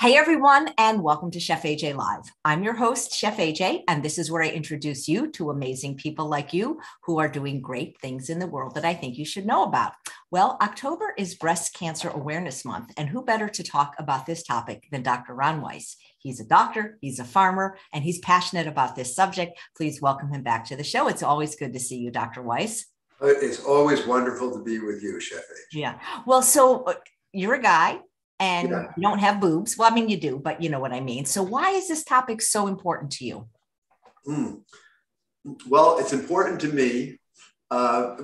Hey everyone, and welcome to Chef AJ Live. I'm your host, Chef AJ, and this is where I introduce you to amazing people like you who are doing great things in the world that I think you should know about. Well, October is Breast Cancer Awareness Month, and who better to talk about this topic than Dr. Ron Weiss? He's a doctor, he's a farmer, and he's passionate about this subject. Please welcome him back to the show. It's always good to see you, Dr. Weiss. It's always wonderful to be with you, Chef AJ. Yeah. Well, so uh, you're a guy and Yeah. you don't have boobs. Well, I mean, you do, but you know what I mean. So, why is this topic so important to you? Hmm. Well, it's important to me. Uh,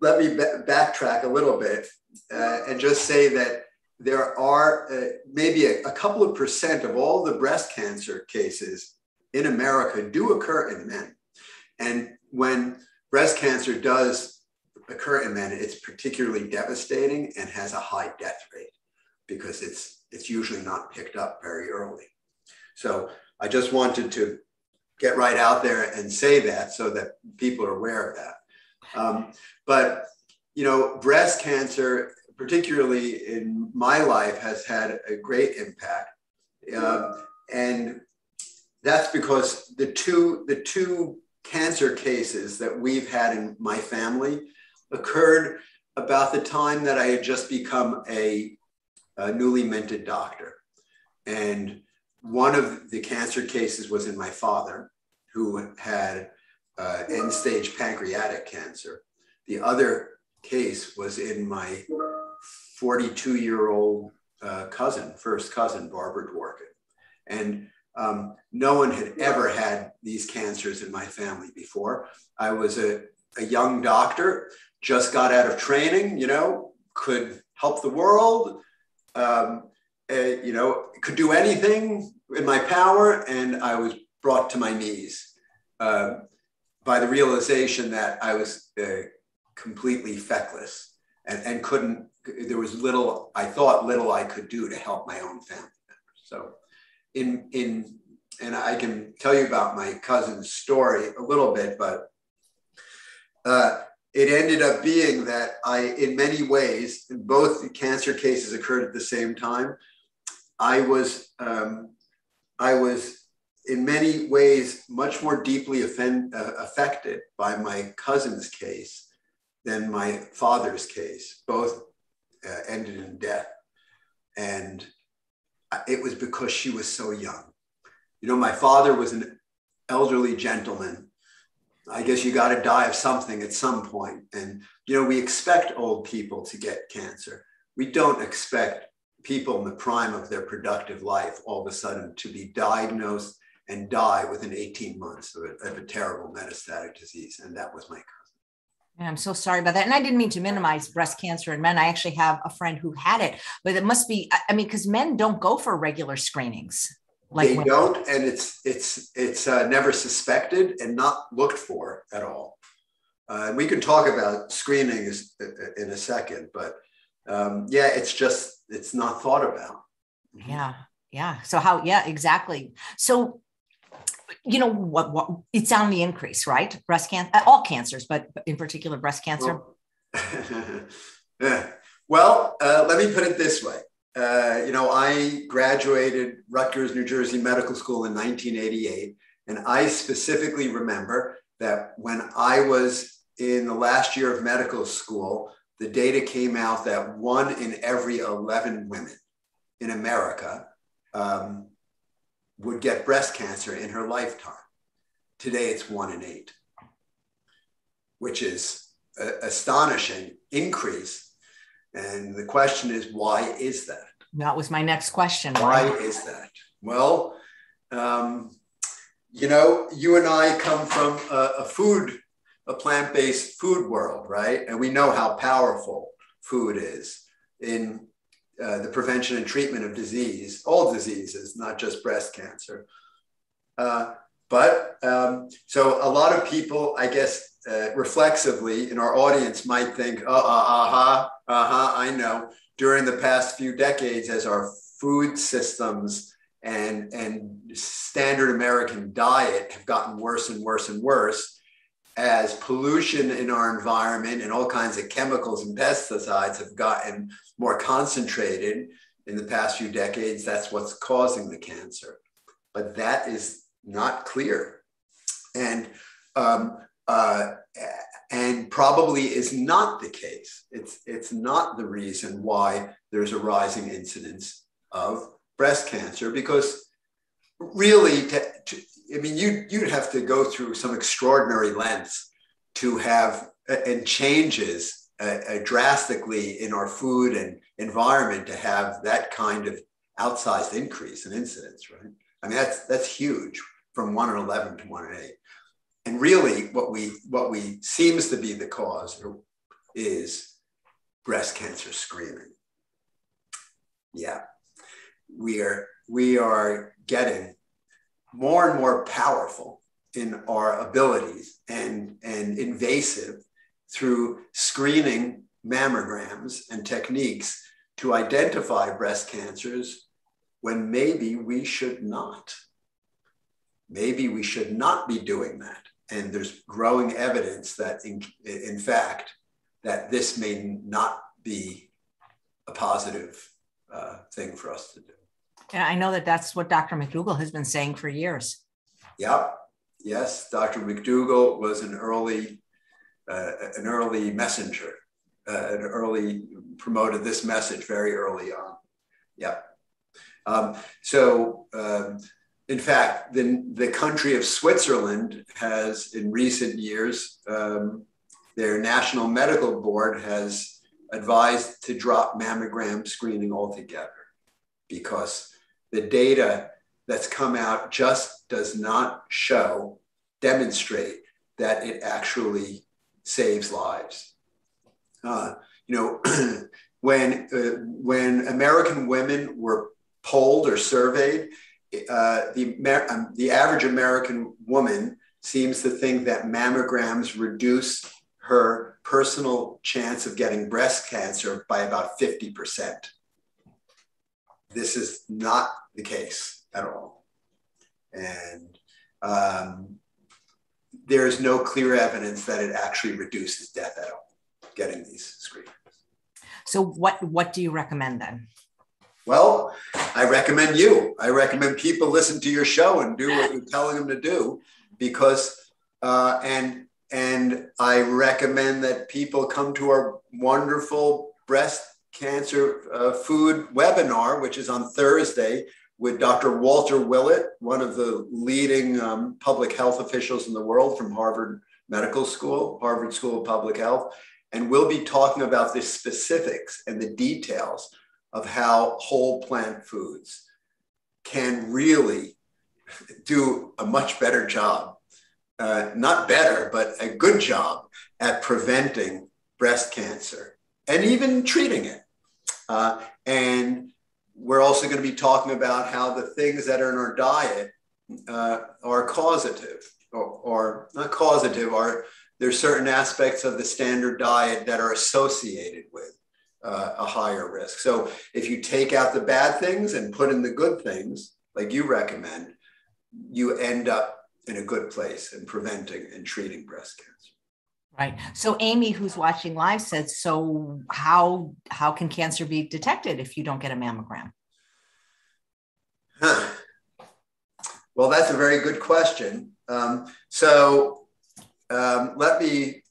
let me ba- backtrack a little bit uh, and just say that there are uh, maybe a, a couple of percent of all the breast cancer cases in America do occur in men. And when breast cancer does occur in men, it's particularly devastating and has a high death rate because it's it's usually not picked up very early. So I just wanted to get right out there and say that so that people are aware of that. Um, but you know, breast cancer, particularly in my life, has had a great impact, Um, and that's because the two the two cancer cases that we've had in my family occurred about the time that I had just become a, a newly minted doctor, and one of the cancer cases was in my father, who had uh, end stage pancreatic cancer. The other case was in my 42 year old uh, cousin, first cousin, Barbara Dworkin. And um, no one had ever had these cancers in my family before. I was a, a young doctor, just got out of training, you know, could help the world, um, uh, you know, could do anything in my power. And I was brought to my knees uh, by the realization that I was uh, completely feckless and, and couldn't, there was little, I thought little I could do to help my own family members. So in, in, and I can tell you about my cousin's story a little bit, but uh, it ended up being that I, in many ways, both cancer cases occurred at the same time. I was, um, I was in many ways much more deeply offend, uh, affected by my cousin's case than my father's case. Both uh, ended in death. And it was because she was so young. You know, my father was an elderly gentleman. I guess you got to die of something at some point. And, you know, we expect old people to get cancer. We don't expect people in the prime of their productive life all of a sudden to be diagnosed and die within 18 months of a, of a terrible metastatic disease. And that was my cousin. And I'm so sorry about that. And I didn't mean to minimize breast cancer in men. I actually have a friend who had it, but it must be, I- I mean, because men don't go for regular screenings. Like they don't, and it's it's it's uh, never suspected and not looked for at all. Uh, and we can talk about screening is- in a second, but um, yeah, it's just it's not thought about. Yeah. Yeah. So how, yeah, exactly. So, you know, what, what it's on the increase, right? Breast cancer, all cancers, but in particular breast cancer. Yeah. well, uh, let me put it this way. Uh, you know, I graduated Rutgers, New Jersey Medical School in 1988, and I specifically remember that when I was in the last year of medical school, the data came out that one in every 11 women in America um, would get breast cancer in her lifetime. Today, it's one in eight, which is an astonishing increase. And the question is, why is that? that was my next question. Why is that? Well, um, you know, you and I come from a, a food, a plant based food world, right? And we know how powerful food is in uh, the prevention and treatment of disease, all diseases, not just breast cancer. Uh, but um, so a lot of people, I guess, uh, reflexively in our audience might think, uh, uh, uh-huh, uh-huh, I know. During the past few decades, as our food systems and, and standard American diet have gotten worse and worse and worse, as pollution in our environment and all kinds of chemicals and pesticides have gotten more concentrated, in the past few decades that's what's causing the cancer. But that is not clear. And um, uh, and probably is not the case. It's, it's not the reason why there's a rising incidence of breast cancer because really, to, to, I mean, you, you'd have to go through some extraordinary lengths to have and changes uh, drastically in our food and environment to have that kind of outsized increase in incidence, right? I mean, that's that's huge from one in eleven to one in eight. And really, what we what we seems to be the cause is breast cancer screening. Yeah, we are we are getting more and more powerful in our abilities and, and invasive through screening mammograms and techniques to identify breast cancers when maybe we should not. Maybe we should not be doing that. And there's growing evidence that, in, in fact, that this may not be a positive uh, thing for us to do. Yeah, I know that that's what Dr. McDougall has been saying for years. Yep. Yes, Dr. McDougall was an early, uh, an early messenger, uh, an early promoted this message very early on. Yep. Um, so, um, in fact, the, the country of Switzerland has, in recent years, um, their national medical board has advised to drop mammogram screening altogether because the data that's come out just does not show, demonstrate that it actually saves lives. Uh, you know, when, uh, when American women were polled or surveyed, uh, the, um, the average American woman seems to think that mammograms reduce her personal chance of getting breast cancer by about 50%. This is not the case at all. And um, there is no clear evidence that it actually reduces death at all, getting these screenings. So what, what do you recommend then? Well, I recommend you. I recommend people listen to your show and do what you're telling them to do because, uh, and, and I recommend that people come to our wonderful breast cancer uh, food webinar, which is on Thursday with Dr. Walter Willett, one of the leading um, public health officials in the world from Harvard Medical School, Harvard School of Public Health. And we'll be talking about the specifics and the details of how whole plant foods can really do a much better job, uh, not better, but a good job at preventing breast cancer and even treating it. Uh, and we're also going to be talking about how the things that are in our diet uh, are causative or, or, not causative, are there's certain aspects of the standard diet that are associated with uh, a higher risk. So if you take out the bad things and put in the good things, like you recommend, you end up in a good place in preventing and treating breast cancer. Right. So Amy, who's watching live, says, "So how how can cancer be detected if you don't get a mammogram?" Huh. Well, that's a very good question. Um, so um, let me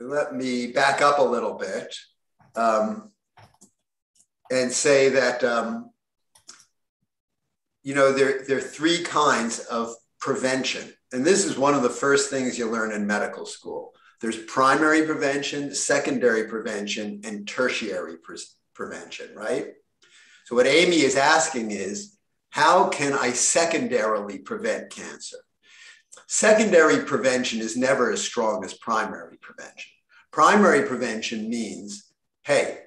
let me back up a little bit um, and say that um, you know there there are three kinds of prevention and this is one of the first things you learn in medical school. There's primary prevention, secondary prevention, and tertiary pre- prevention, right? So, what Amy is asking is how can I secondarily prevent cancer? Secondary prevention is never as strong as primary prevention. Primary prevention means, hey,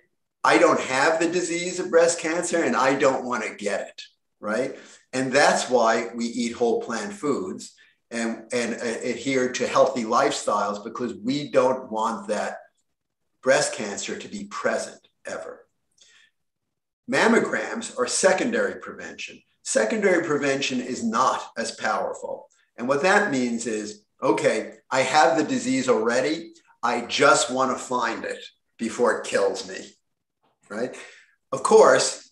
I don't have the disease of breast cancer and I don't want to get it, right? And that's why we eat whole plant foods and, and uh, adhere to healthy lifestyles because we don't want that breast cancer to be present ever. Mammograms are secondary prevention. Secondary prevention is not as powerful. And what that means is okay, I have the disease already. I just want to find it before it kills me, right? of course,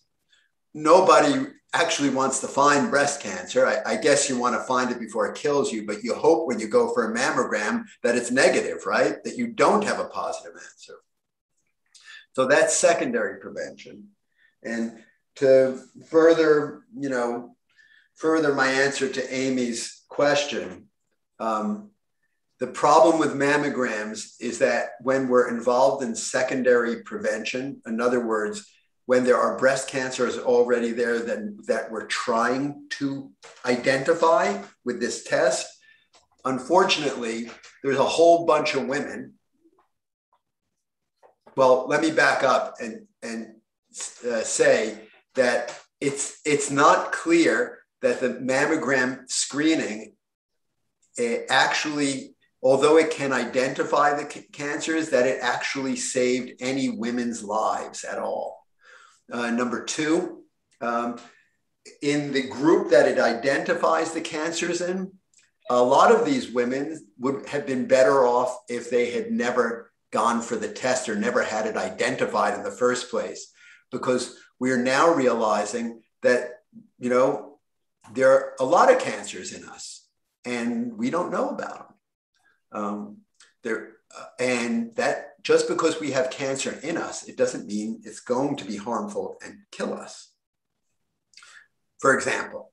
nobody actually wants to find breast cancer. I, I, guess you want to find it before it kills you, but you hope when you go for a mammogram that it's negative, right? That you don't have a positive answer. So that's secondary prevention. And to further, you know, further my answer to Amy's question, um, the problem with mammograms is that when we're involved in secondary prevention, in other words, when there are breast cancers already there that, that we're trying to identify with this test, unfortunately, there's a whole bunch of women. Well, let me back up and, and uh, say that it's, it's not clear that the mammogram screening actually although it can identify the cancers, that it actually saved any women's lives at all. Uh, number two, um, in the group that it identifies the cancers in, a lot of these women would have been better off if they had never gone for the test or never had it identified in the first place, because we are now realizing that, you know, there are a lot of cancers in us and we don't know about them. Um, there, uh, and that just because we have cancer in us, it doesn't mean it's going to be harmful and kill us. For example,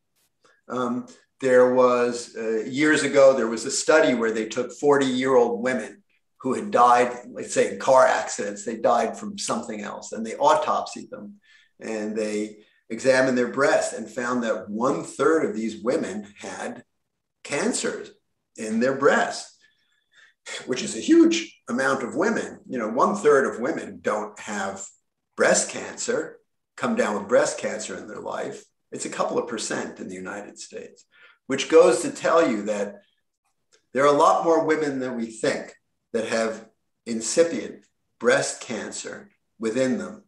um, there was uh, years ago, there was a study where they took 40 year old women who had died, let's say in car accidents, they died from something else, and they autopsied them and they examined their breast and found that one third of these women had cancers in their breast which is a huge amount of women. You know, one third of women don't have breast cancer, come down with breast cancer in their life. It's a couple of percent in the United States, which goes to tell you that there are a lot more women than we think that have incipient breast cancer within them.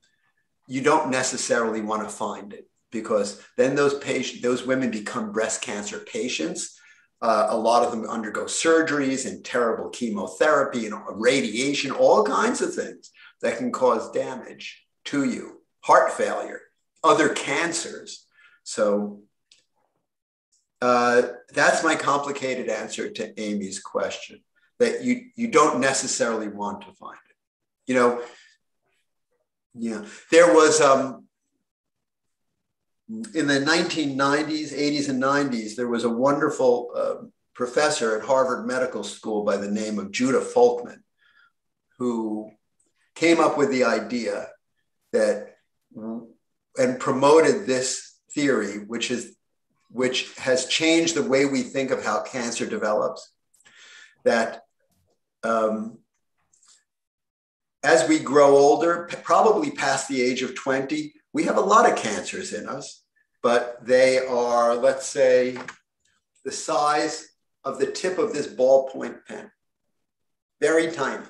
You don't necessarily want to find it because then those patients, those women become breast cancer patients uh, a lot of them undergo surgeries and terrible chemotherapy and radiation, all kinds of things that can cause damage to you, heart failure, other cancers. So uh, that's my complicated answer to Amy's question that you, you don't necessarily want to find it. You know, yeah, there was um, in the 1990s, 80s, and 90s, there was a wonderful uh, professor at Harvard Medical School by the name of Judah Folkman, who came up with the idea that and promoted this theory, which is which has changed the way we think of how cancer develops. That um, as we grow older, probably past the age of 20, we have a lot of cancers in us, but they are, let's say, the size of the tip of this ballpoint pen, very tiny.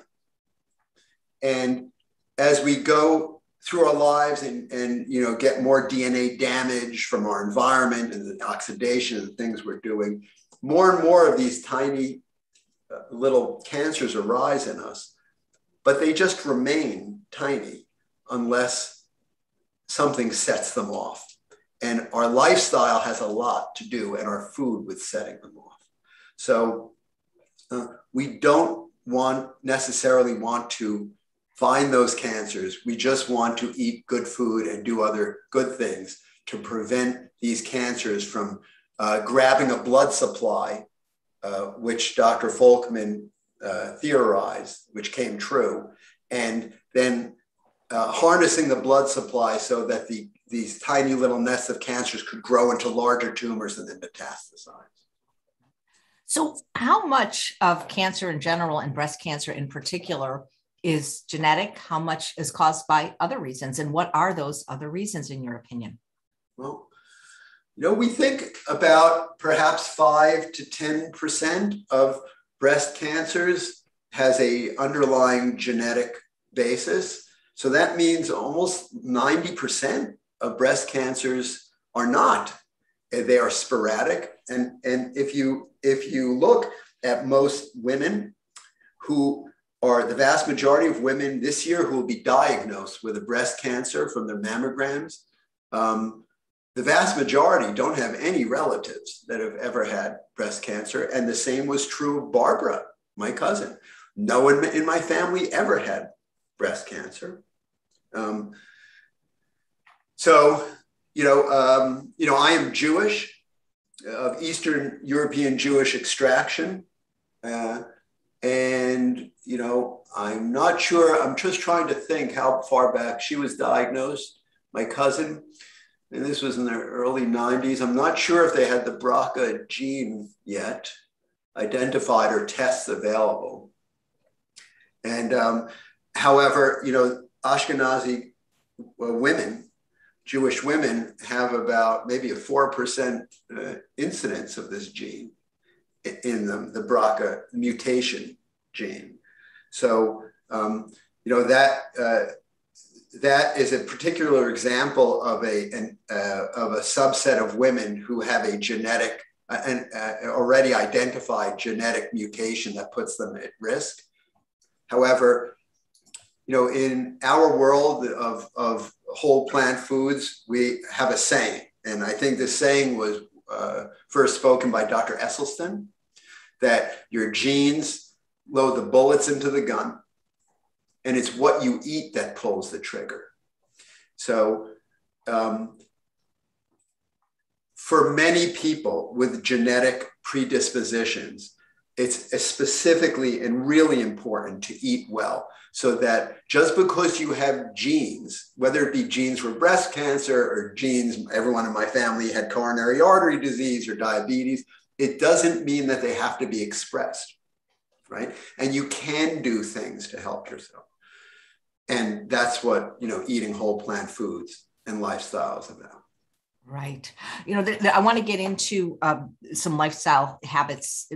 And as we go through our lives and, and you know get more DNA damage from our environment and the oxidation and things we're doing, more and more of these tiny uh, little cancers arise in us, but they just remain tiny unless something sets them off. And our lifestyle has a lot to do, and our food with setting them off. So uh, we don't want necessarily want to find those cancers. We just want to eat good food and do other good things to prevent these cancers from uh, grabbing a blood supply, uh, which Dr. Folkman uh, theorized, which came true, and then uh, harnessing the blood supply so that the, these tiny little nests of cancers could grow into larger tumors and then metastasize. So, how much of cancer in general and breast cancer in particular is genetic? How much is caused by other reasons? And what are those other reasons, in your opinion? Well, you know, we think about perhaps five to 10% of breast cancers has a underlying genetic basis. So that means almost 90% of breast cancers are not. They are sporadic. And, and if you if you look at most women who are the vast majority of women this year who will be diagnosed with a breast cancer from their mammograms. Um, the vast majority don't have any relatives that have ever had breast cancer. And the same was true of Barbara, my cousin. No one in my family ever had breast cancer. Um, so, you know, um, you know, I am Jewish, of Eastern European Jewish extraction. Uh, and, you know, I'm not sure, I'm just trying to think how far back she was diagnosed, my cousin. And this was in the early 90s. I'm not sure if they had the BRCA gene yet identified or tests available. And um, however, you know, Ashkenazi women, Jewish women, have about maybe a 4% uh, incidence of this gene in them, the BRCA mutation gene. So, um, you know, that, uh, that is a particular example of a, an, uh, of a subset of women who have a genetic, uh, an uh, already identified genetic mutation that puts them at risk. However, you know, in our world of, of whole plant foods, we have a saying, and I think this saying was uh, first spoken by Dr. Esselstyn, that your genes load the bullets into the gun, and it's what you eat that pulls the trigger. So, um, for many people with genetic predispositions, it's specifically and really important to eat well so that just because you have genes, whether it be genes for breast cancer or genes, everyone in my family had coronary artery disease or diabetes, it doesn't mean that they have to be expressed, right? And you can do things to help yourself. And that's what, you know, eating whole plant foods and lifestyles about. Right. You know, I want to get into uh, some lifestyle habits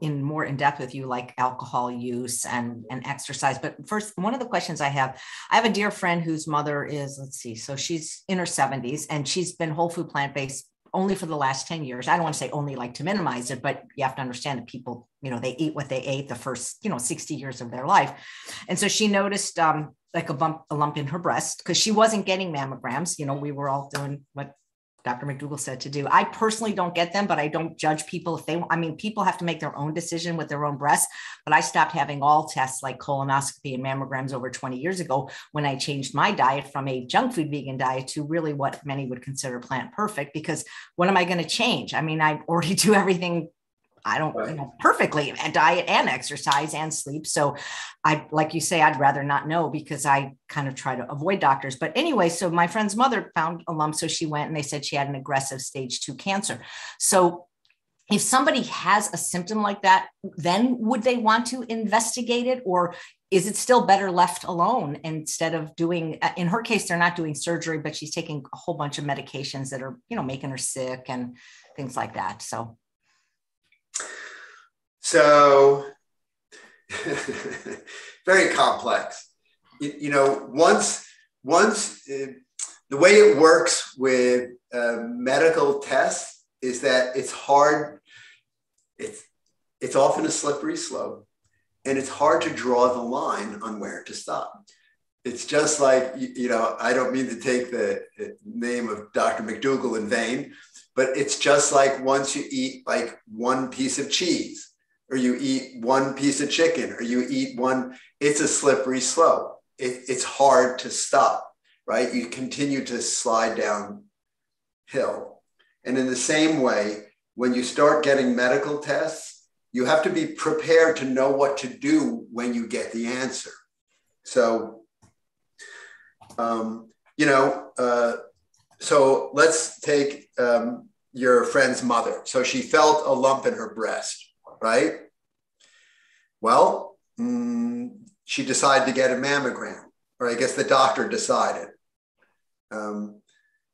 in more in depth with you, like alcohol use and, and exercise. But first, one of the questions I have I have a dear friend whose mother is, let's see, so she's in her 70s and she's been whole food plant based only for the last 10 years. I don't want to say only like to minimize it, but you have to understand that people, you know, they eat what they ate the first, you know, 60 years of their life. And so she noticed um, like a bump, a lump in her breast because she wasn't getting mammograms. You know, we were all doing what Dr. McDougall said to do. I personally don't get them, but I don't judge people if they, I mean, people have to make their own decision with their own breasts. But I stopped having all tests like colonoscopy and mammograms over 20 years ago when I changed my diet from a junk food vegan diet to really what many would consider plant perfect. Because what am I going to change? I mean, I already do everything I don't right. you know, perfectly and diet and exercise and sleep. So I like you say, I'd rather not know because I kind of try to avoid doctors. But anyway, so my friend's mother found a lump. So she went and they said she had an aggressive stage two cancer. So if somebody has a symptom like that, then would they want to investigate it or is it still better left alone instead of doing uh, in her case they're not doing surgery but she's taking a whole bunch of medications that are you know making her sick and things like that so so, very complex. You, you, know, once once uh, the way it works with uh, medical tests is that it's hard. It's it's often a slippery slope, and it's hard to draw the line on where to stop. It's just like you know. I don't mean to take the name of Dr. McDougall in vain, but it's just like once you eat like one piece of cheese or you eat one piece of chicken or you eat one, it's a slippery slope. It, it's hard to stop, right? You continue to slide downhill. And in the same way, when you start getting medical tests, you have to be prepared to know what to do when you get the answer. So, um, you know, uh, so let's take um, your friend's mother. So she felt a lump in her breast right? Well, mm, she decided to get a mammogram, or I guess the doctor decided. Um,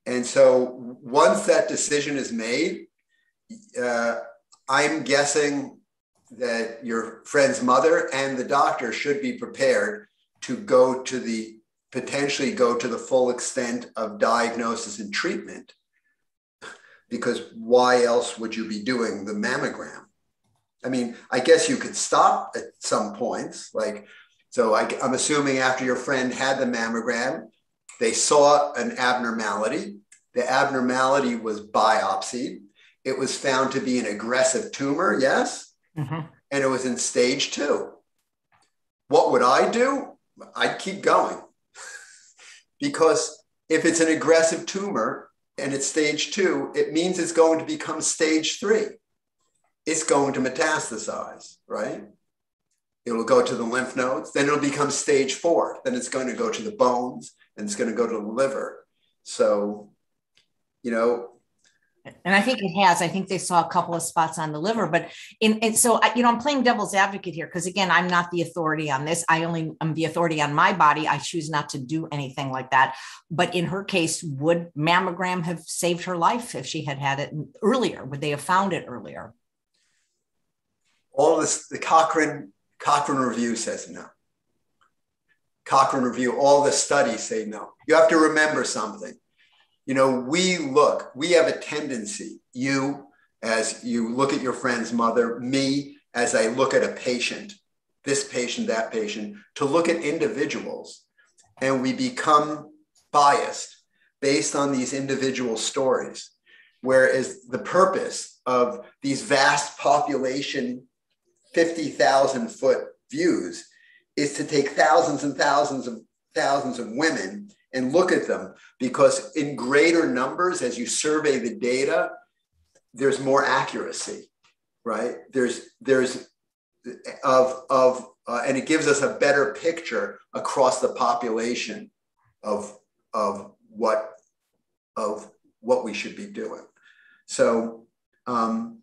and so once that decision is made, uh, I'm guessing that your friend's mother and the doctor should be prepared to go to the potentially go to the full extent of diagnosis and treatment because why else would you be doing the mammogram I mean, I guess you could stop at some points, like So I, I'm assuming after your friend had the mammogram, they saw an abnormality. The abnormality was biopsied. It was found to be an aggressive tumor, yes? Mm-hmm. And it was in stage two. What would I do? I'd keep going. because if it's an aggressive tumor and it's stage two, it means it's going to become stage three. It's going to metastasize, right? It'll go to the lymph nodes, then it'll become stage four. Then it's going to go to the bones and it's going to go to the liver. So, you know, and I think it has. I think they saw a couple of spots on the liver, but in and so you know I'm playing devil's advocate here because again I'm not the authority on this. I only am the authority on my body. I choose not to do anything like that. But in her case, would mammogram have saved her life if she had had it earlier? Would they have found it earlier? All this, the Cochrane Cochrane review says no. Cochrane review, all the studies say no. You have to remember something you know, we look, we have a tendency, you as you look at your friend's mother, me as I look at a patient, this patient, that patient, to look at individuals. And we become biased based on these individual stories. Whereas the purpose of these vast population, 50,000 foot views is to take thousands and thousands of thousands of women and look at them. Because in greater numbers as you survey the data there's more accuracy right? There's there's of of uh, and it gives us a better picture across the population of of what of what we should be doing. So um,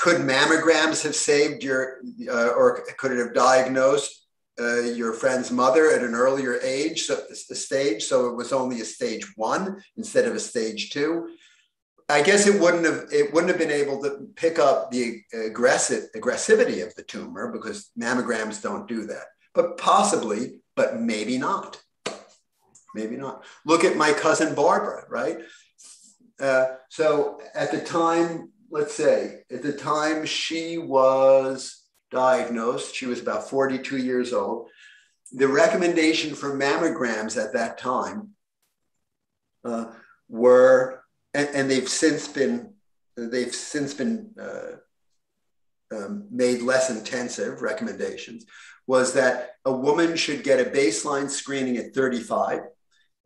could mammograms have saved your uh, or could it have diagnosed uh, your friend's mother at an earlier age, so, stage, so it was only a stage one instead of a stage two. I guess it wouldn't have it wouldn't have been able to pick up the aggressive aggressivity of the tumor because mammograms don't do that. But possibly, but maybe not. Maybe not. Look at my cousin Barbara, right? Uh, so at the time, let's say at the time she was diagnosed. She was about 42 years old. The recommendation for mammograms at that time uh, were, and, and, they've since been, they've since been uh, um, made less intensive recommendations, was that a woman should get a baseline screening at 35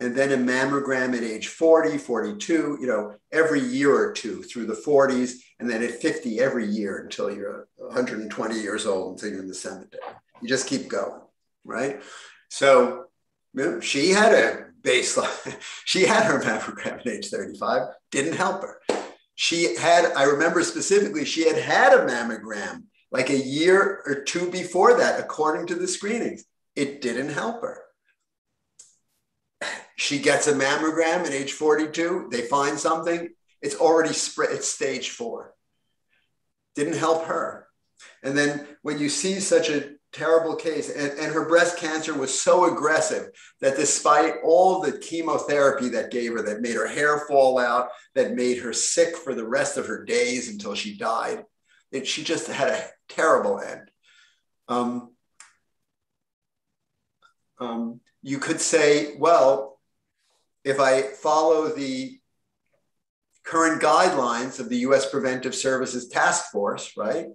and then a mammogram at age 40, 42, you know, every year or two through the 40s, and then at 50 every year until you're 120 years old until you're in the cemetery. You just keep going, right? So you know, she had a baseline, she had her mammogram at age 35, didn't help her. She had, I remember specifically, she had had a mammogram like a year or two before that, according to the screenings. It didn't help her she gets a mammogram at age 42. They find something. It's already spread. It's stage four. Didn't help her. And then when you see such a terrible case, and, and her breast cancer was so aggressive that despite all the chemotherapy that gave her, that made her hair fall out, that made her sick for the rest of her days until she died, it, she just had a terrible end. Um, um, you could say, well, if I follow the current guidelines of the US Preventive Services Task Force, right,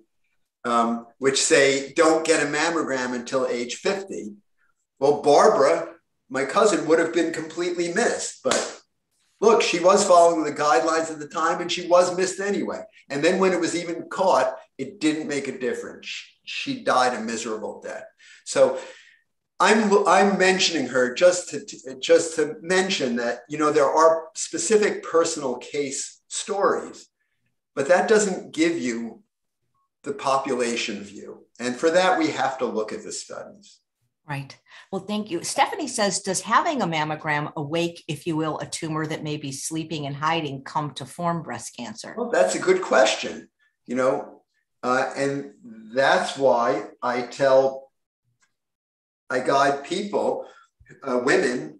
um, which say don't get a mammogram until age 50, well, Barbara, my cousin, would have been completely missed. But look, she was following the guidelines at the time and she was missed anyway. And then when it was even caught, it didn't make a difference. She died a miserable death. So I'm I'm mentioning her just to, to, just to mention that you know there are specific personal case stories, but that doesn't give you the population view, and for that we have to look at the studies. Right. Well, thank you. Stephanie says, does having a mammogram awake, if you will, a tumor that may be sleeping and hiding come to form breast cancer? Well, that's a good question. You know, uh, and that's why I tell I guide people, uh, women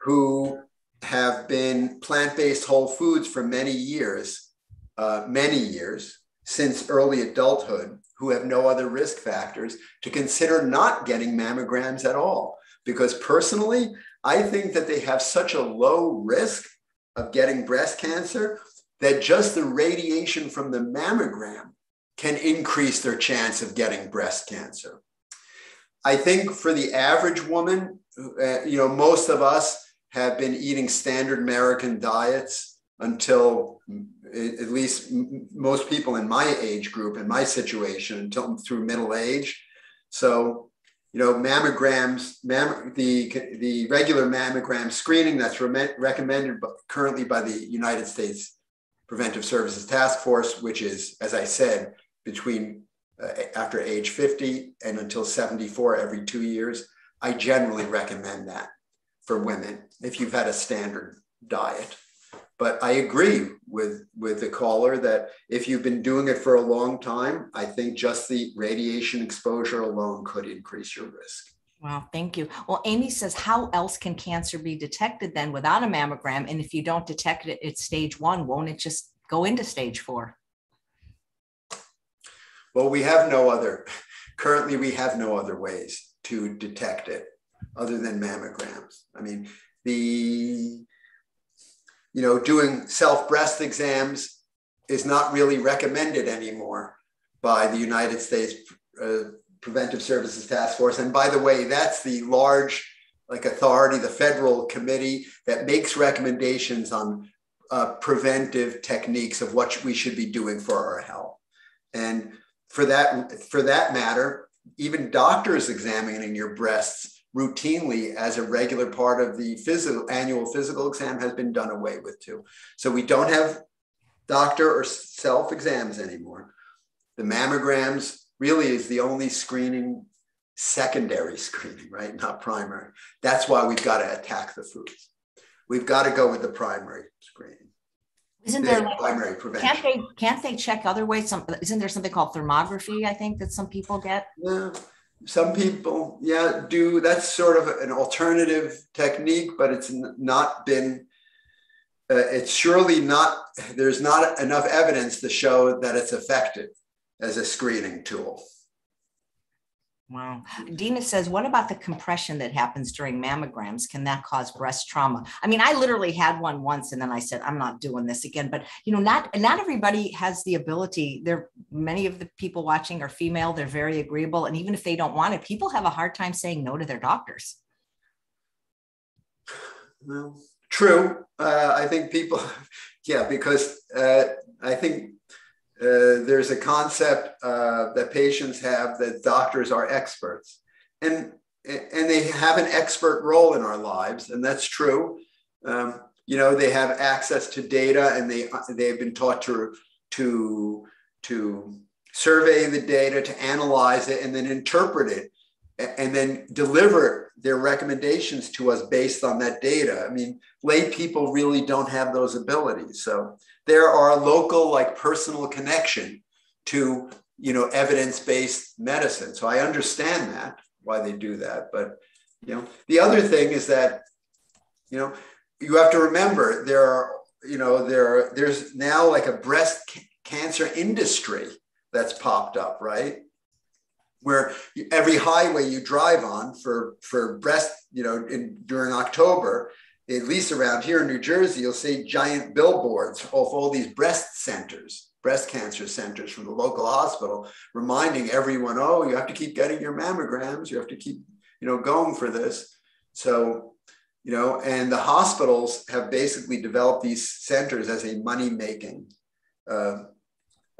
who have been plant based whole foods for many years, uh, many years, since early adulthood who have no other risk factors to consider not getting mammograms at all. Because personally, I think that they have such a low risk of getting breast cancer that just the radiation from the mammogram can increase their chance of getting breast cancer. I think for the average woman, uh, you know, most of us have been eating standard American diets until at least most people in my age group, in my situation, until through middle age. So, you know, mammograms, mamm- the, the regular mammogram screening that's re- recommended currently by the United States Preventive Services Task Force, which is, as I said, between Uh, after age 50 and until 74 every two years. I generally recommend that for women if you've had a standard diet. But I agree with, with the caller that if you've been doing it for a long time, I think just the radiation exposure alone could increase your risk. Wow, thank you. Well, Amy says, how else can cancer be detected then without a mammogram? And if you don't detect it at stage one, won't it just go into stage four? Well, we have no other, currently, we have no other ways to detect it other than mammograms. I mean, the, you know, doing self breast exams is not really recommended anymore by the United States uh, Preventive Services Task Force. And by the way, that's the large like authority, the federal committee that makes recommendations on uh, preventive techniques of what we should be doing for our health. And for that, for that matter, even doctors examining your breasts routinely as a regular part of the physical annual physical exam has been done away with too. So we don't have doctor or self exams anymore. The mammograms really is the only screening, secondary screening, right? Not primary. That's why we've got to attack the foods. We've got to go with the primary screening. Isn't there like, primary prevention? Can't they can't they check other ways? Some isn't there something called thermography? I think that some people get. Yeah, some people, yeah, do. That's sort of an alternative technique, but it's not been. Uh, it's surely not. There's not enough evidence to show that it's effective as a screening tool. Wow. Dina says, what about the compression that happens during mammograms? Can that cause breast trauma? I mean, I literally had one once and then I said, I'm not doing this again. But you know, not not everybody has the ability. There many of the people watching are female, they're very agreeable. And even if they don't want it, people have a hard time saying no to their doctors. Well, true. Uh, I think people, yeah, because uh, I think uh, there's a concept uh, that patients have that doctors are experts, and and they have an expert role in our lives, and that's true. Um, you know, they have access to data, and they they have been taught to to to survey the data, to analyze it, and then interpret it, and then deliver their recommendations to us based on that data. I mean, lay people really don't have those abilities, so there are local like personal connection to you know evidence-based medicine. So i understand that why they do that. But you know the other thing is that you know you have to remember there are you know there are there's now like a breast cancer industry that's popped up right where every highway you drive on for for breast you know in during october at least around here in New Jersey, you'll see giant billboards of all these breast centers, breast cancer centers from the local hospital, reminding everyone, oh, you have to keep getting your mammograms, you have to keep, you know, going for this. So, you know, and the hospitals have basically developed these centers as a money-making, uh,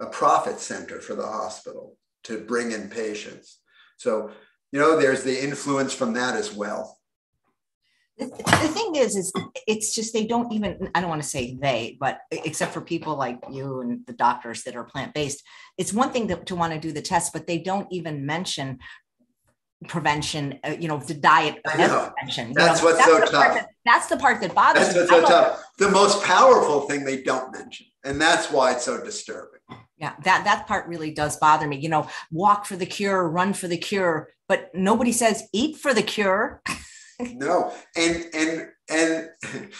a profit center for the hospital to bring in patients. So, you know, there's the influence from that as well. The thing is is it's just they don't even i don't want to say they but except for people like you and the doctors that are plant-based it's one thing to, to want to do the test but they don't even mention prevention uh, you know the diet prevention that's know, what's that's so tough. that, that's the part that bothers me. that's what's so tough. The most powerful thing they don't mention and that's why it's so disturbing yeah that that part really does bother me you know walk for the cure run for the cure but nobody says eat for the cure no, and and and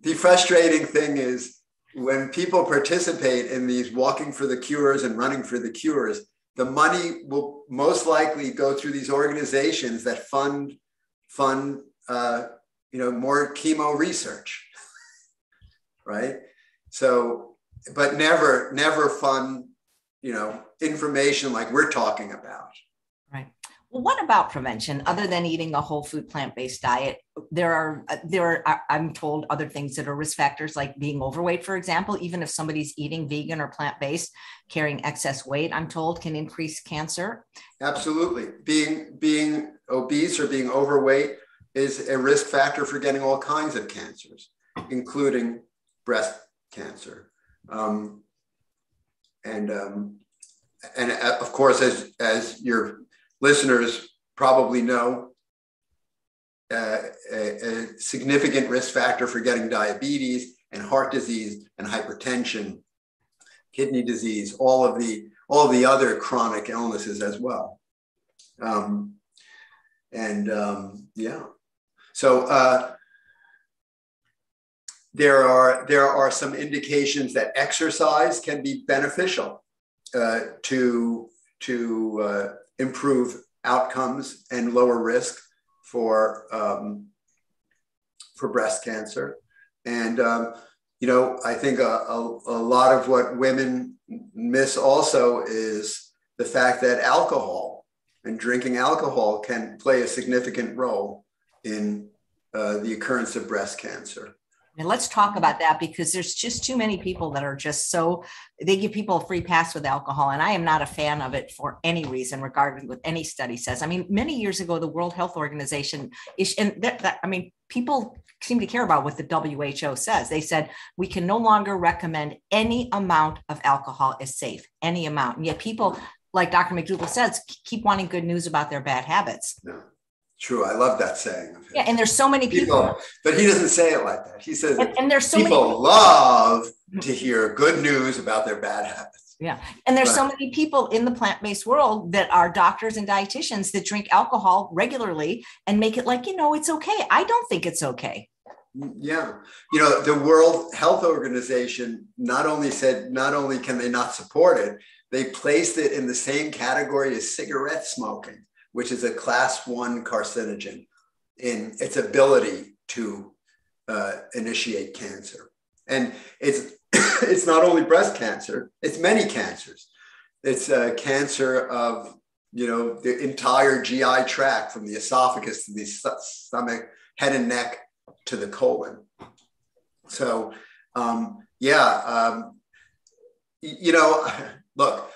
the frustrating thing is, when people participate in these walking for the cures and running for the cures, the money will most likely go through these organizations that fund fund uh, you know more chemo research, right? So, but never never fund you know information like we're talking about. Right. Well, what about prevention other than eating a whole food plant-based diet? There are uh, there are I'm told other things that are risk factors like being overweight for example, even if somebody's eating vegan or plant-based, carrying excess weight I'm told can increase cancer. Absolutely. Being being obese or being overweight is a risk factor for getting all kinds of cancers, including breast cancer. Um, and um, and uh, of course, as as your listeners probably know, uh, a, a, significant risk factor for getting diabetes and heart disease and hypertension, kidney disease, all of the all of the other chronic illnesses as well. Um, and um, yeah, so uh, there are there are some indications that exercise can be beneficial uh, to to uh, improve outcomes and lower risk for um, for breast cancer. And um, you know, I think a, a, a, lot of what women miss also is the fact that alcohol and drinking alcohol can play a significant role in uh, the occurrence of breast cancer. And let's talk about that because there's just too many people that are just so they give people a free pass with alcohol. And I am not a fan of it for any reason, regarding what any study says. I mean, many years ago, the World Health Organization is, and that, that I mean, people seem to care about what the WHO says. They said we can no longer recommend any amount of alcohol is safe, any amount. And yet people, like Dr. McDougall says, keep wanting good news about their bad habits. No. True. I love that saying. Yeah, and there's so many people, people, but he doesn't say it like that. He says, and, and there's so people many love to hear good news about their bad habits. Yeah, and there's so many people in the plant-based world that are doctors and dietitians that drink alcohol regularly and make it like you know it's okay. I don't think it's okay. Mm, yeah, you know the World Health Organization not only said not only can they not support it, they placed it in the same category as cigarette smoking which is a class one carcinogen in its ability to uh, initiate cancer. And it's, it's not only breast cancer, it's many cancers. It's cancer of, you know, the entire GI tract from the esophagus to the stomach, head and neck to the colon. So, um, yeah, um, you know, look,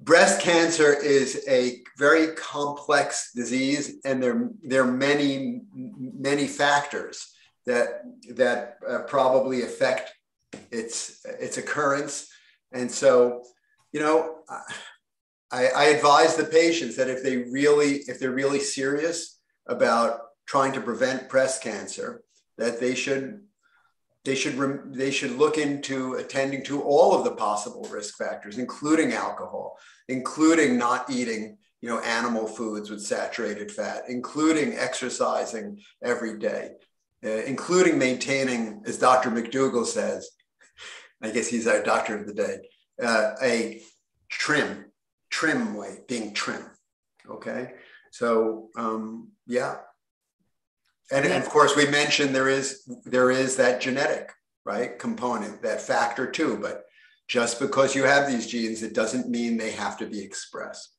breast cancer is a very complex disease and there, there are many many factors that that uh, probably affect its its occurrence. And so you know I, I advise the patients that if they really if they're really serious about trying to prevent breast cancer that they should they should they should look into attending to all of the possible risk factors including alcohol including not eating you know animal foods with saturated fat including exercising every day uh, including maintaining as dr mcdougall says i guess he's our doctor of the day uh, a trim trim weight being trim okay? So um, yeah and, and of course, we mentioned there is there is that genetic right component, that factor too. But just because you have these genes, it doesn't mean they have to be expressed.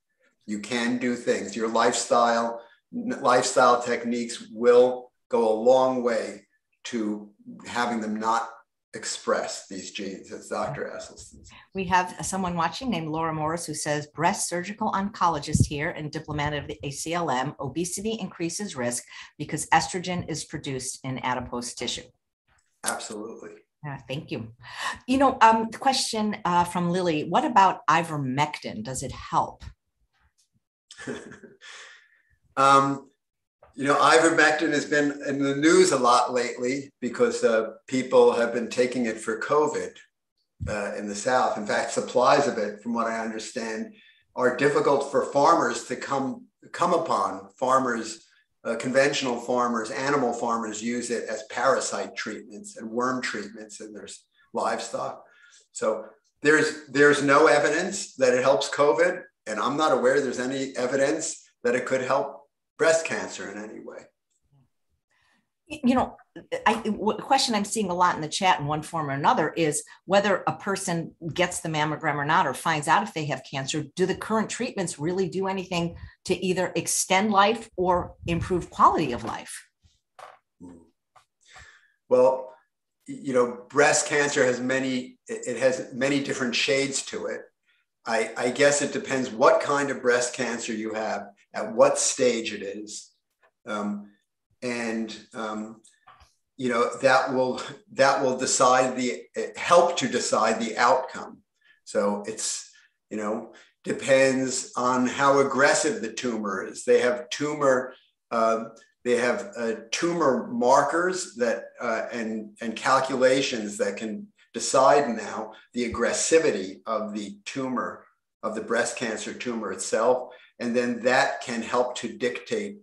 You can do things. Your lifestyle lifestyle techniques will go a long way to having them not express these genes, as Dr. Esselstyn. We have someone watching named Laura Morris who says breast surgical oncologist here and diplomat of the ACLM. Obesity increases risk because estrogen is produced in adipose tissue. Absolutely. Yeah, thank you. You know, um, question uh, from Lily: What about ivermectin? Does it help? um, you know, ivermectin has been in the news a lot lately because uh, people have been taking it for COVID uh, in the South. In fact, supplies of it, from what I understand, are difficult for farmers to come come upon. Farmers uh, conventional farmers, animal farmers use it as parasite treatments and worm treatments in their livestock. So there's, there's no evidence that it helps COVID, and I'm not aware there's any evidence that it could help breast cancer in any way. You know, I, the question I'm seeing a lot in the chat in one form or another is whether a person gets the mammogram or not, or finds out if they have cancer. Do the current treatments really do anything to either extend life or improve quality of life? Hmm. Well, you know, breast cancer has many, it has many different shades to it. I, I guess it depends what kind of breast cancer you have, at what stage it is. Um, and, um, you know, that will, that will decide the, help to decide the outcome. So it's, you know, depends on how aggressive the tumor is. They have tumor, uh, they have uh, tumor markers that uh, and and calculations that can decide now the aggressivity of the tumor of the breast cancer tumor itself, and then that can help to dictate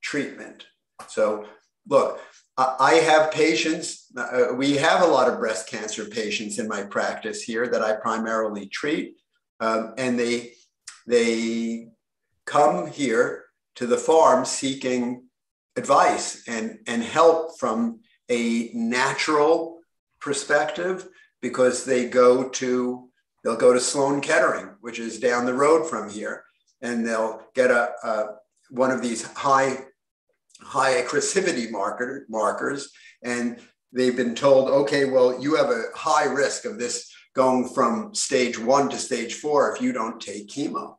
treatment. So, look, I have patients. Uh, we have a lot of breast cancer patients in my practice here that I primarily treat, um, and they they come here to the farm seeking advice and, and help from a natural perspective because they go to they'll go to Sloan Kettering, which is down the road from here, and they'll get a, a one of these high high aggressivity marker, markers, and they've been told, okay, well, you have a high risk of this going from stage one to stage four if you don't take chemo,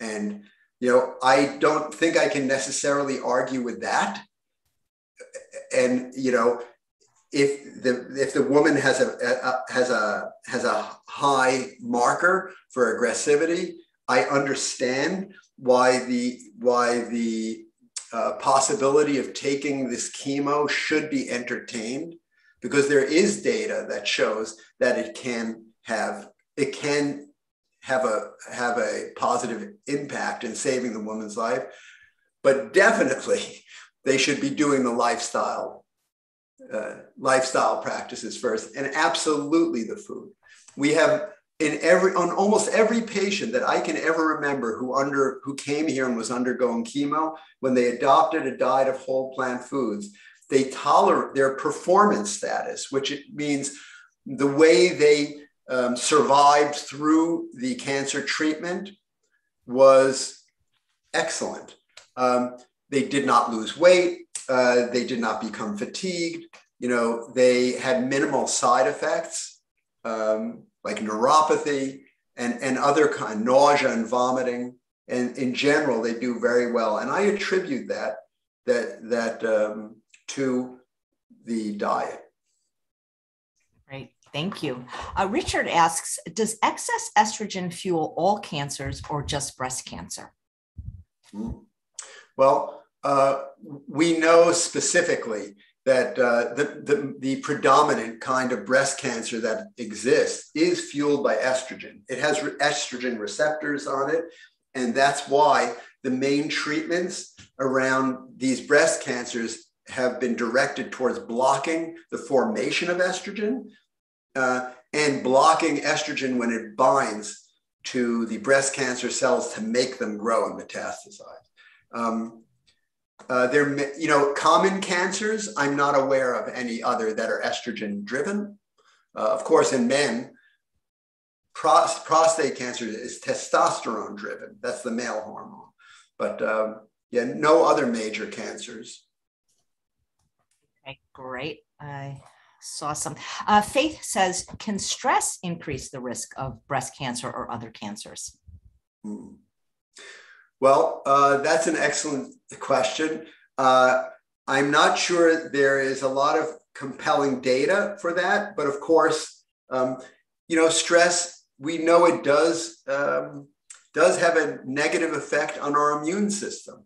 and you know, I don't think I can necessarily argue with that. And you know, if the if the woman has a, a has a has a high marker for aggressivity, I understand why the why the uh, possibility of taking this chemo should be entertained because there is data that shows that it can have it can have a have a positive impact in saving the woman's life. But definitely they should be doing the lifestyle uh, lifestyle practices first and absolutely the food. We have in every on almost every patient that i can ever remember who under who came here and was undergoing chemo when they adopted a diet of whole plant foods they tolerate their performance status which it means the way they um, survived through the cancer treatment was excellent. Um, they did not lose weight. Uh, they did not become fatigued. You know, they had minimal side effects um, like neuropathy and, and other kind, nausea and vomiting. And in general, they do very well. And I attribute that that that um, to the diet. Great, thank you. Uh, Richard asks Does excess estrogen fuel all cancers or just breast cancer? Hmm. Well, uh, we know specifically that uh, the, the, the, predominant kind of breast cancer that exists is fueled by estrogen. It has re- estrogen receptors on it. And that's why the main treatments around these breast cancers have been directed towards blocking the formation of estrogen uh, and blocking estrogen when it binds to the breast cancer cells to make them grow and metastasize. Um, uh, there, you know, common cancers, I'm not aware of any other that are estrogen driven. Uh, of course, in men, pros- prostate cancer is testosterone driven. That's the male hormone. But um, yeah, no other major cancers. Okay, great. I saw some. Uh, Faith says, can stress increase the risk of breast cancer or other cancers? Hmm. Well, uh, that's an excellent question. Uh, I'm not sure there is a lot of compelling data for that, but of course, um, you know, stress, we know it does, um, does have a negative effect on our immune system.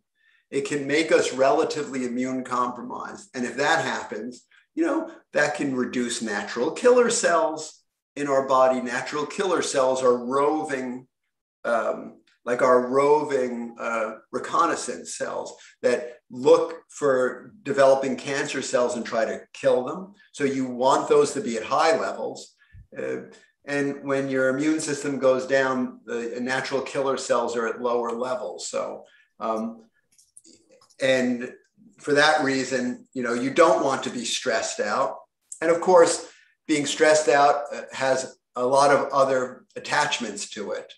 It can make us relatively immune compromised. And if that happens, you know, that can reduce natural killer cells in our body. Natural killer cells are roving, um, like our roving uh, reconnaissance cells that look for developing cancer cells and try to kill them. So you want those to be at high levels. Uh, and when your immune system goes down, the natural killer cells are at lower levels. So, um, and for that reason, you know, you don't want to be stressed out. And of course, being stressed out uh, has a lot of other attachments to it.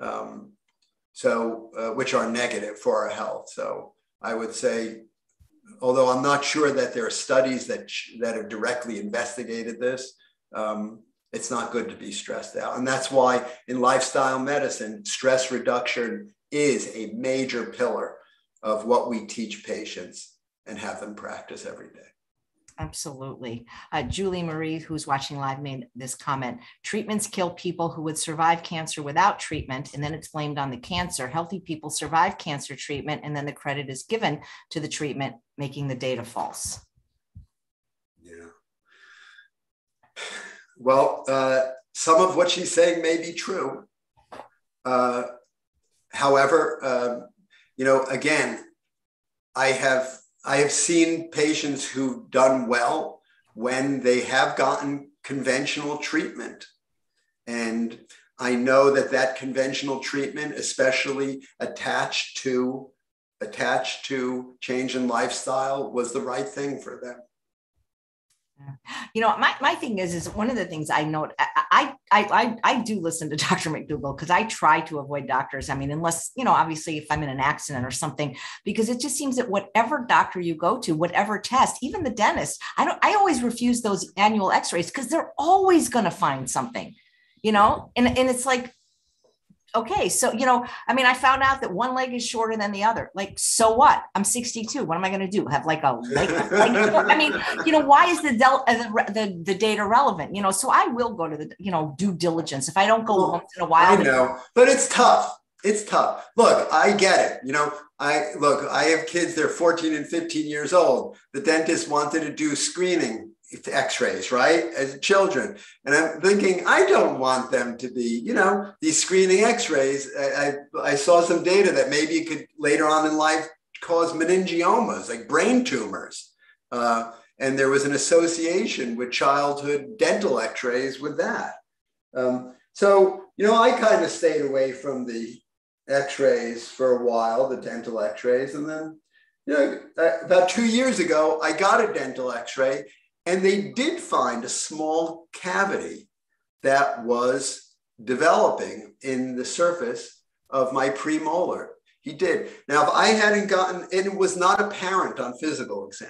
Um, so, uh, which are negative for our health. So, I would say, although I'm not sure that there are studies that that have directly investigated this, um, it's not good to be stressed out. And that's why in lifestyle medicine, stress reduction is a major pillar of what we teach patients and have them practice every day. Absolutely. Uh, Julie Marie, who's watching live, made this comment Treatments kill people who would survive cancer without treatment, and then it's blamed on the cancer. Healthy people survive cancer treatment, and then the credit is given to the treatment, making the data false. Yeah. Well, uh, some of what she's saying may be true. Uh, however, uh, you know, again, I have I have seen patients who've done well when they have gotten conventional treatment, and I know that that conventional treatment, especially attached to attached to change in lifestyle, was the right thing for them. You know, my, my thing is, is one of the things I note, I, I, I, I do listen to Dr. McDougall because I try to avoid doctors. I mean, unless, you know, obviously if I'm in an accident or something, because it just seems that whatever doctor you go to, whatever test, even the dentist, I don't, I always refuse those annual x-rays because they're always going to find something, you know? And, and it's like, okay so you know i mean i found out that one leg is shorter than the other. Like so what? I'm 62 what am i going to do? Have like a leg i mean you know why is the, del- uh, the, the the data relevant? You know so i will go to the you know due diligence. If i don't go well, once in a while i know but it's tough. It's tough. Look i get it you know? I look i have kids they're 14 and 15 years old. The dentist wanted to do screening x-rays right as children. And i'm thinking i don't want them to be you know these screening x-rays. I, I, I saw some data that maybe it could later on in life cause meningiomas like brain tumors. Uh, and there was an association with childhood dental x-rays with that. Um, so you know i kind of stayed away from the x-rays for a while the dental x-rays. And then you know, about two years ago, I got a dental x ray and they did find a small cavity that was developing in the surface of my premolar. He did. Now, if I hadn't gotten, it was not apparent on physical exam.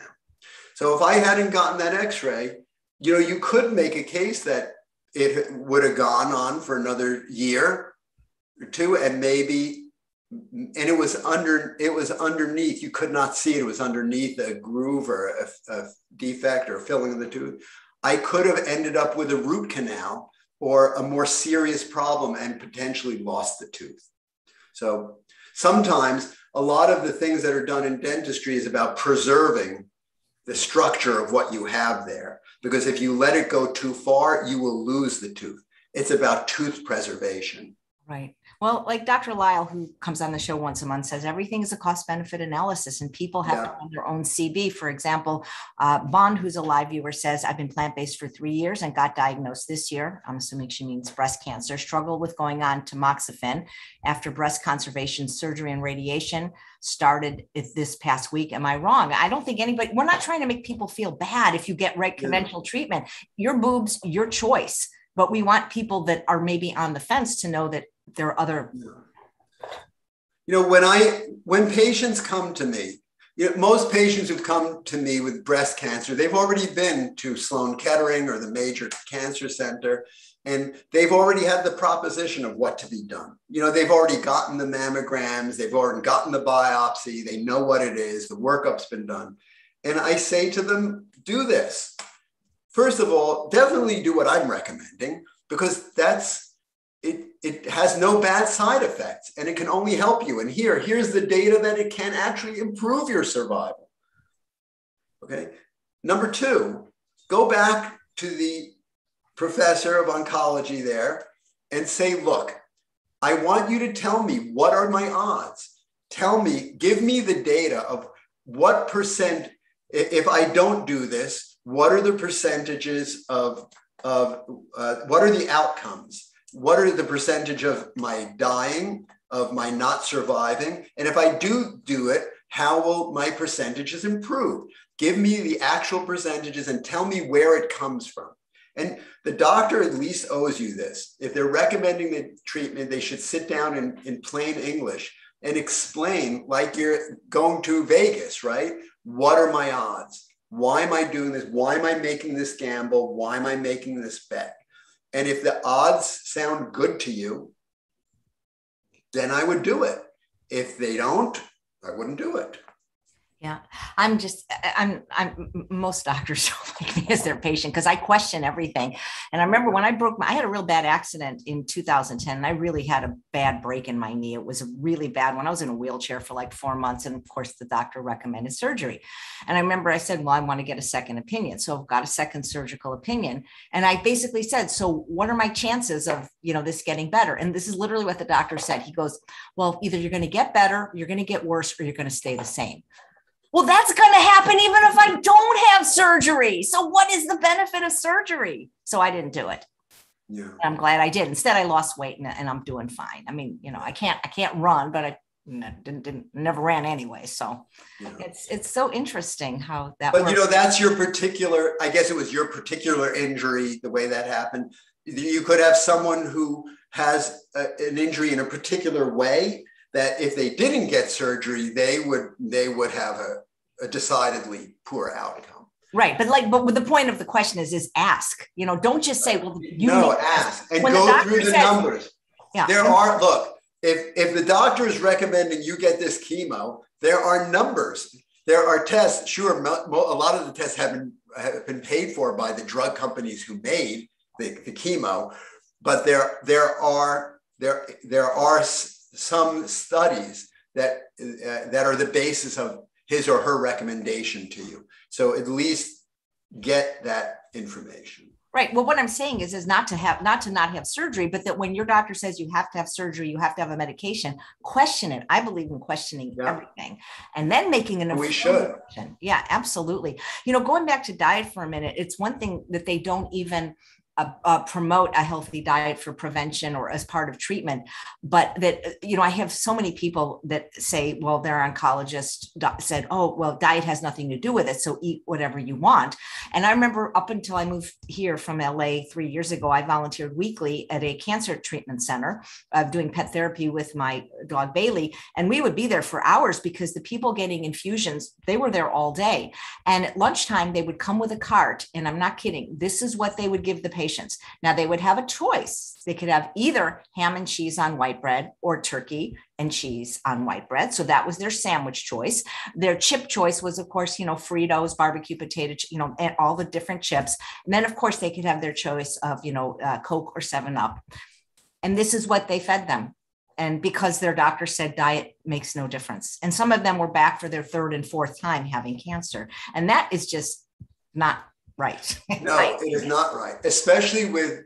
So if I hadn't gotten that x-ray, you know, you could make a case that it would have gone on for another year or two, and maybe and it was under it was underneath. You could not see it. It was underneath a groove or a, a defect or filling of the tooth. I could have ended up with a root canal or a more serious problem and potentially lost the tooth. So sometimes a lot of the things that are done in dentistry is about preserving the structure of what you have there because if you let it go too far you will lose the tooth. It's about tooth preservation right well, like Dr. Lisle, who comes on the show once a month, says everything is a cost benefit analysis and people have yeah. to run their own CB. For example, uh, Bond, who's a live viewer, says, I've been plant based for three years and got diagnosed this year. I'm assuming she means breast cancer, struggle with going on tamoxifen after breast conservation surgery and radiation started this past week. Am I wrong? I don't think anybody, we're not trying to make people feel bad if you get right conventional yeah. treatment. Your boobs, your choice but we want people that are maybe on the fence to know that there are other you know when i when patients come to me you know, most patients who come to me with breast cancer they've already been to sloan kettering or the major cancer center and they've already had the proposition of what to be done. You know they've already gotten the mammograms they've already gotten the biopsy they know what it is the workup's been done. And i say to them do this. First of all definitely do what i'm recommending because that's it, has no bad side effects and it can only help you. And here, here's the data that it can actually improve your survival. Okay. Number two, go back to the professor of oncology there and say, look, I want you to tell me what are my odds. Tell me, give me the data of what percent, if I don't do this, what are the percentages of, of uh, what are the outcomes? What are the percentage of my dying, of my not surviving? And if I do do it, how will my percentages improve? Give me the actual percentages and tell me where it comes from. And the doctor at least owes you this. If they're recommending the treatment, they should sit down in, in plain English and explain, like you're going to Vegas, right? What are my odds? Why am I doing this? Why am I making this gamble? Why am I making this bet? And if the odds sound good to you, then I would do it. If they don't, I wouldn't do it. Yeah, I'm just I'm I'm most doctors don't like me as their patient because I question everything. And I remember when I broke my I had a real bad accident in 2010 and I really had a bad break in my knee. It was a really bad one. I was in a wheelchair for like 4 months and of course the doctor recommended surgery. And I remember I said, "Well, I want to get a second opinion." So I've got a second surgical opinion. And I basically said, "So what are my chances of, you know, this getting better?" And this is literally what the doctor said. He goes, "Well, either you're going to get better, you're going to get worse or you're going to stay the same." Well, that's going to happen even if I don't have surgery. So, what is the benefit of surgery? So, I didn't do it. Yeah. I'm glad I did. Instead, I lost weight and, and, I'm doing fine. I mean, you know, I can't I can't run, but I didn't, didn't never ran anyway. So yeah. it's it's so interesting how that. But works. you know, that's your particular. I guess it was your particular injury. The way that happened, you could have someone who has a, an injury in a particular way that if they didn't get surgery, they would they would have a, a decidedly poor outcome. Right, but like, but the point of the question is, is ask. You know, don't just say, "Well, you no, ask and go through the says, numbers." Yeah, there are look. If if the doctor is recommending you get this chemo, there are numbers. There are tests. Sure, a lot of the tests have been have been paid for by the drug companies who made the, the chemo, but there there are there there are some studies that uh, that are the basis of his or her recommendation to you. So at least get that information. Right. Well, what I'm saying is, is not to have, not to not have surgery, but that when your doctor says you have to have surgery, you have to have a medication, question it. I believe in questioning yeah. everything and then making an we should. Decision. Yeah, absolutely. You know, going back to diet for a minute, it's one thing that they don't even uh, uh, promote a healthy diet for prevention or as part of treatment. But that you know i have so many people that say well their oncologist said oh well diet has nothing to do with it so eat whatever you want. And i remember up until i moved here from la three years ago i volunteered weekly at a cancer treatment center uh, doing pet therapy with my dog bailey. And we would be there for hours because the people getting infusions they were there all day. And at lunchtime they would come with a cart and i'm not kidding this is what they would give the patient patients. Now, they would have a choice. They could have either ham and cheese on white bread or turkey and cheese on white bread. So that was their sandwich choice. Their chip choice was, of course, you know, Fritos, barbecue potato, you know, and all the different chips. And then, of course, they could have their choice of, you know, uh, Coke or 7 Up. And this is what they fed them and because their doctor said diet makes no difference and some of them were back for their third and fourth time having cancer and that is just not right. No, it is not right, especially with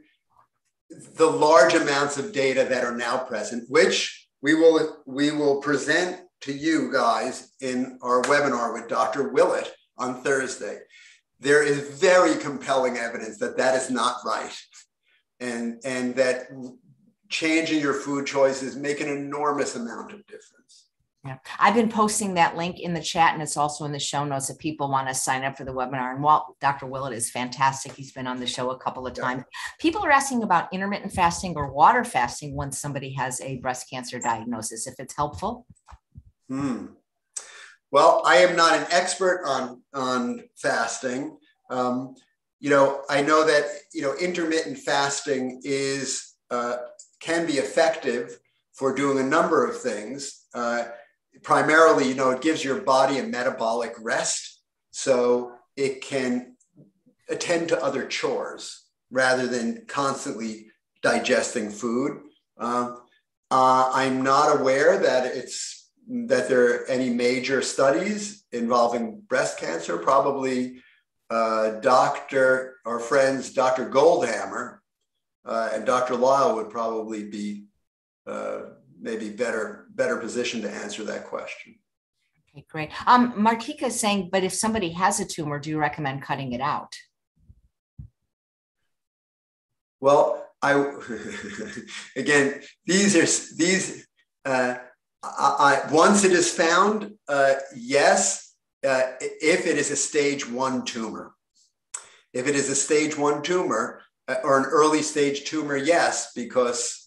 the large amounts of data that are now present, which we will we will present to you guys in our webinar with Dr. Willett on Thursday. There is very compelling evidence that that is not right, and and that changing your food choices make an enormous amount of difference. Yeah, I've been posting that link in the chat, and it's also in the show notes if people want to sign up for the webinar. And Walt, Dr. Willett is fantastic. He's been on the show a couple of times. People are asking about intermittent fasting or water fasting once somebody has a breast cancer diagnosis. If it's helpful. Hmm. Well, I am not an expert on on fasting. Um, you know, I know that you know intermittent fasting is uh, can be effective for doing a number of things. Uh, primarily, you know, it gives your body a metabolic rest. So it can attend to other chores rather than constantly digesting food. Uh, uh, I'm not aware that it's that there are any major studies involving breast cancer. Probably uh, Dr. our friends, Dr. Goldhamer uh, and Dr. Lisle would probably be uh, maybe better better position to answer that question. Okay, great. Um, Martika is saying, but if somebody has a tumor, do you recommend cutting it out? Well, I again, these are these. Uh, I, I, once it is found, uh, yes, uh, if it is a stage one tumor. If it is a stage one tumor uh, or an early stage tumor, yes, because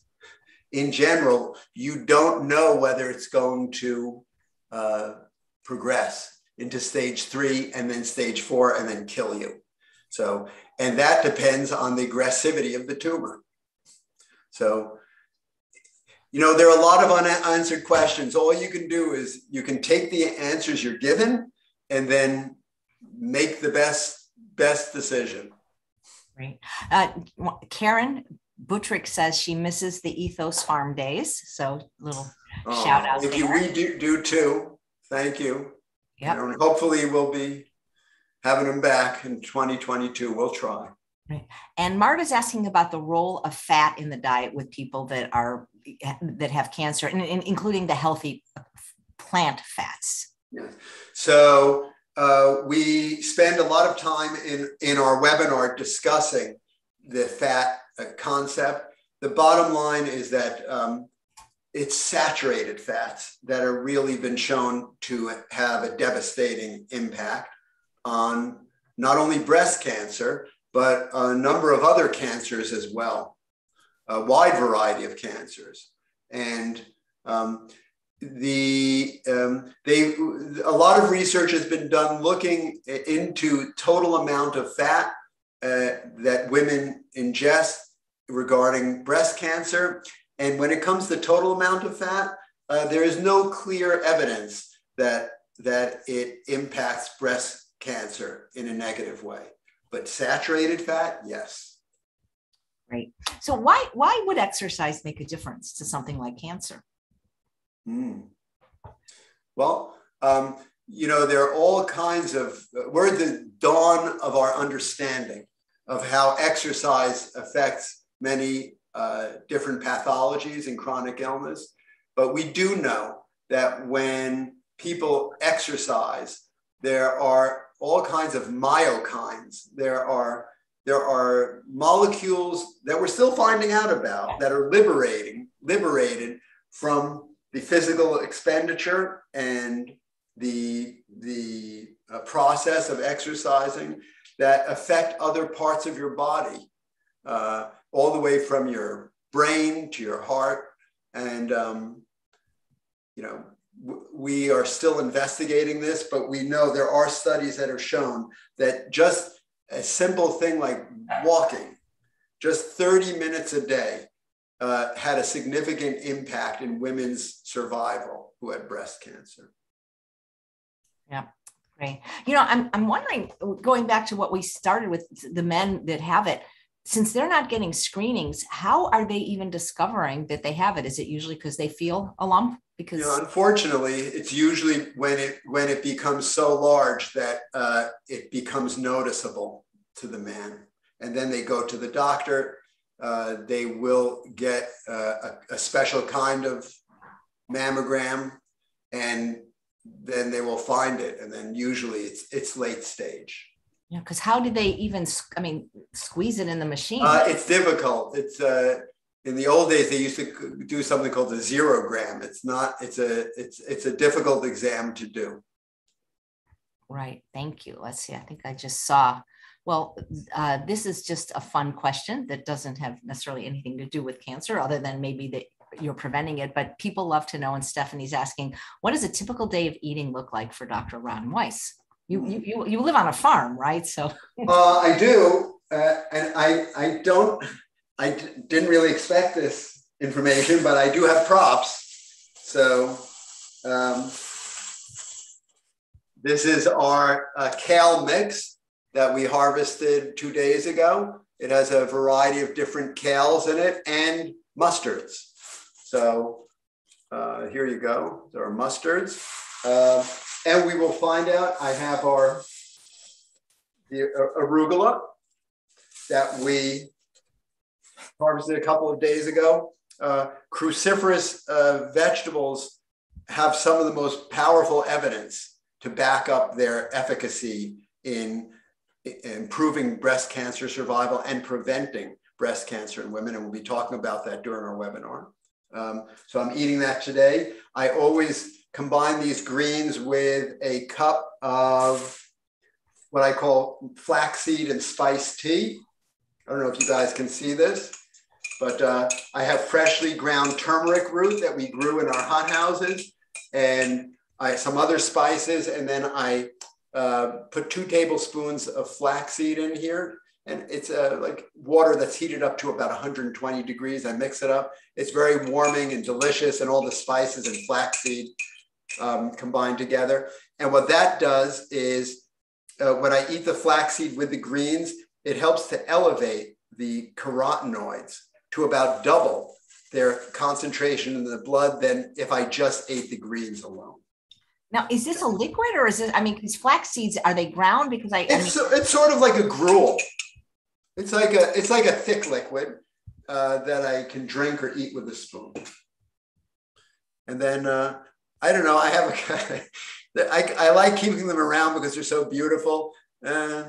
in general, you don't know whether it's going to uh, progress into stage three and then stage four and then kill you. So, and that depends on the aggressivity of the tumor. So, you know, there are a lot of unanswered questions. All you can do is you can take the answers you're given and then make the best best decision. Right. Uh, Karen Buttrick says she misses the Ethos Farm days. So little oh, shout out. Thank you. We do, do too. Thank you. Yeah. You know, hopefully we'll be having them back in 2022. We'll try. Right. And Marta's asking about the role of fat in the diet with people that are that have cancer, and, and including the healthy plant fats. Yeah. So uh, we spend a lot of time in in our webinar discussing the fat concept. The bottom line is that um, it's saturated fats that are really been shown to have a devastating impact on not only breast cancer, but a number of other cancers as well, a wide variety of cancers. And um, the um, they a lot of research has been done looking into total amount of fat uh, that women ingest regarding breast cancer and when it comes to total amount of fat uh, there is no clear evidence that that it impacts breast cancer in a negative way. But saturated fat, yes. Right. So why why would exercise make a difference to something like cancer? Mm. Well, um, you know, there are all kinds of, we're at the dawn of our understanding of how exercise affects many uh, different pathologies and chronic illness. But we do know that when people exercise, there are all kinds of myokines. There are there are molecules that we're still finding out about that are liberating liberated from the physical expenditure and the the uh, process of exercising that affect other parts of your body, uh, all the way from your brain to your heart, and um, you know we are still investigating this, but we know there are studies that are shown that just a simple thing like walking, just 30 minutes a day, uh, had a significant impact in women's survival who had breast cancer. Yeah. Great. You know, I'm, I'm wondering, going back to what we started with the men that have it, since they're not getting screenings, how are they even discovering that they have it? Is it usually because they feel a lump? because you know, unfortunately it's usually when it when it becomes so large that uh, it becomes noticeable to the man and then they go to the doctor uh, they will get uh, a, a, special kind of mammogram and then they will find it and then usually it's it's late stage yeah because how do they even i mean squeeze it in the machine? Uh, it's difficult. It's uh in the old days they used to do something called the xerogram. It's not it's a it's it's a difficult exam to do. Right. Thank you. Let's see. I think i just saw well uh, this is just a fun question that doesn't have necessarily anything to do with cancer other than maybe that you're preventing it but people love to know and stephanie's asking what does a typical day of eating look like for dr ron weiss you you, you, you live on a farm right so uh, i do uh, and i i don't I d- didn't really expect this information, but I do have props. So um, this is our uh, kale mix that we harvested two days ago. It has a variety of different kales in it and mustards. So uh, here you go. There are mustards. Uh, and we will find out, I have our the arugula that we harvested a couple of days ago. Uh, cruciferous uh, vegetables have some of the most powerful evidence to back up their efficacy in improving breast cancer survival and preventing breast cancer in women. And we'll be talking about that during our webinar. Um, so I'm eating that today. I always combine these greens with a cup of what I call flaxseed and spice tea. I don't know if you guys can see this, but uh, I have freshly ground turmeric root that we grew in our hot houses and I, some other spices. And then I uh, put two tablespoons of flaxseed in here. And it's uh, like water that's heated up to about 120 degrees. I mix it up. It's very warming and delicious, and all the spices and flaxseed um, combined together. And what that does is uh, when I eat the flaxseed with the greens, it helps to elevate the carotenoids to about double their concentration in the blood than if I just ate the greens alone. Now, is this a liquid or is it? I mean, these flax seeds are they ground? Because I, it's I mean, it's sort of like a gruel. It's like a it's like a thick liquid uh, that I can drink or eat with a spoon. And then uh, I don't know. I have a I, I like keeping them around because they're so beautiful. And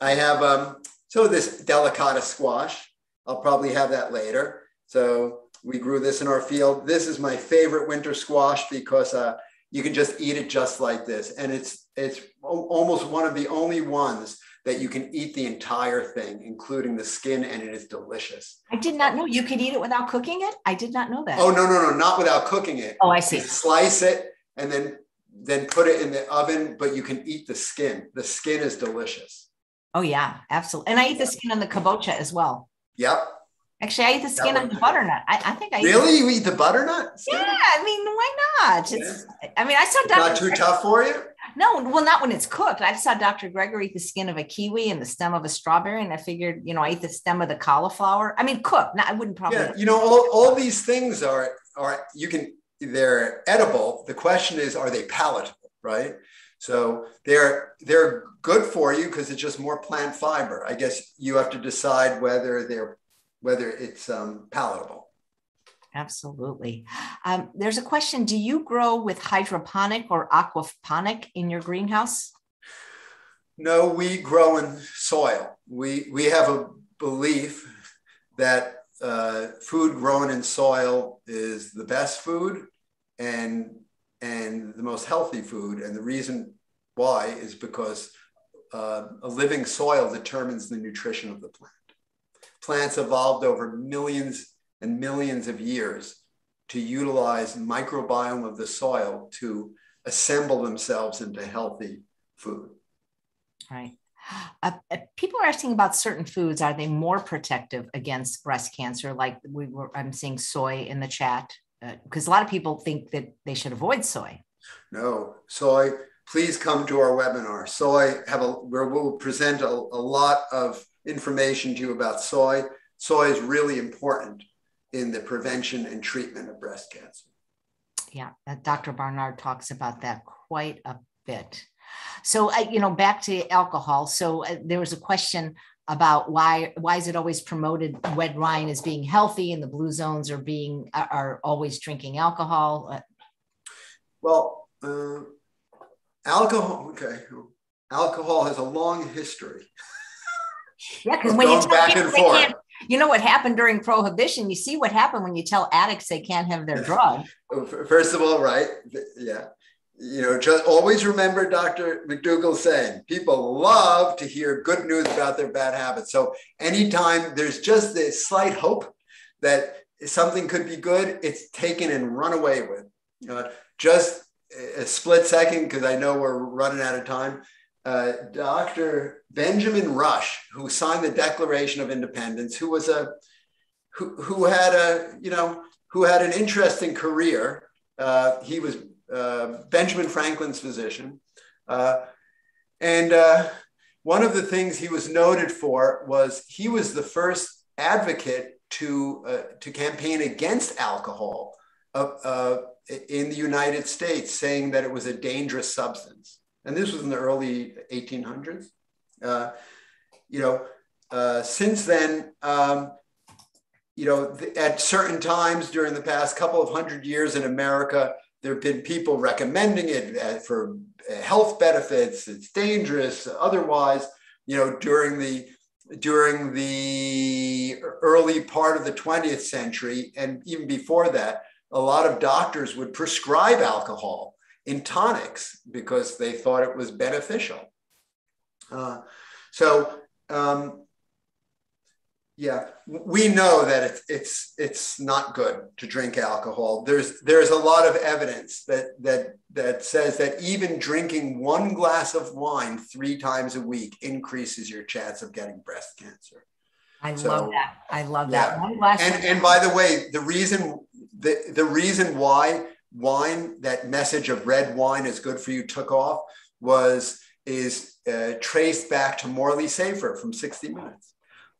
I have um, so this delicata squash. I'll probably have that later. So we grew this in our field. This is my favorite winter squash because uh, you can just eat it just like this, and it's it's almost one of the only ones that you can eat the entire thing, including the skin, and it is delicious. I did not know you could eat it without cooking it. I did not know that. Oh no, no, no, not without cooking it. Oh, I see. You slice it and then then put it in the oven, but you can eat the skin. The skin is delicious. Oh yeah, absolutely. And I eat the skin on the kabocha as well. Yep. Actually, I eat the skin on the butternut. I, I think I really eat you eat the butternut. Skin? Yeah, I mean, why not? It's, yeah. I mean, I saw Dr. Not too tough for you. No, well, not when it's cooked. I saw Dr. Greger eat the skin of a kiwi and the stem of a strawberry, and I figured, you know, I eat the stem of the cauliflower. I mean, cooked. I wouldn't probably. Yeah, you know, all, all these things are are you can they're edible. The question is, are they palatable? Right. So they're they're good for you because it's just more plant fiber. I guess you have to decide whether they're whether it's um, palatable. Absolutely. Um, there's a question Do you grow with hydroponic or aquaponic in your greenhouse? No, we grow in soil. We, we have a belief that uh, food grown in soil is the best food and, and the most healthy food. And the reason why is because uh, a living soil determines the nutrition of the plant plants evolved over millions and millions of years to utilize microbiome of the soil to assemble themselves into healthy food. Right. Uh, uh, people are asking about certain foods. Are they more protective against breast cancer? Like we were, I'm seeing soy in the chat because uh, a lot of people think that they should avoid soy. No, soy. Please come to our webinar. Soy have a where we'll present a, a lot of information to you about soy. Soy is really important in the prevention and treatment of breast cancer. Yeah, Dr. Barnard talks about that quite a bit. So, uh, you know, back to alcohol. So uh, there was a question about why why is it always promoted red wine as being healthy and the blue zones are being are always drinking alcohol uh, well uh, alcohol okay alcohol has a long history Yeah, because when you tell back and forth. You know what happened during prohibition? You see what happened when you tell addicts they can't have their drug. First of all, right? Yeah. You know, just always remember Dr. McDougall saying people love to hear good news about their bad habits. So anytime there's just this slight hope that something could be good, it's taken and run away with. Uh, just a split second, because I know we're running out of time. Uh, Dr. Benjamin Rush, who signed the Declaration of Independence, who was a who, who had a you know who had an interesting career. Uh, he was uh, Benjamin Franklin's physician, uh, and uh, one of the things he was noted for was he was the first advocate to to campaign against alcohol in the United States, saying that it was a dangerous substance and this was in the early 1800s. Uh, you know, uh, since then, um, you know, th- at certain times during the past couple of hundred years in America, there have been people recommending it uh, for health benefits. It's dangerous otherwise. You know, during the during the early part of the 20th century and even before that, a lot of doctors would prescribe alcohol in tonics because they thought it was beneficial. Uh, so um, yeah, we know that it's it's it's not good to drink alcohol. There's there's a lot of evidence that that that says that even drinking one glass of wine three times a week increases your chance of getting breast cancer. I so, love that. I love yeah. that. And and by the way, the reason the the reason why wine that message of red wine is good for you took off was is uh, traced back to Morley Safer from 60 Minutes.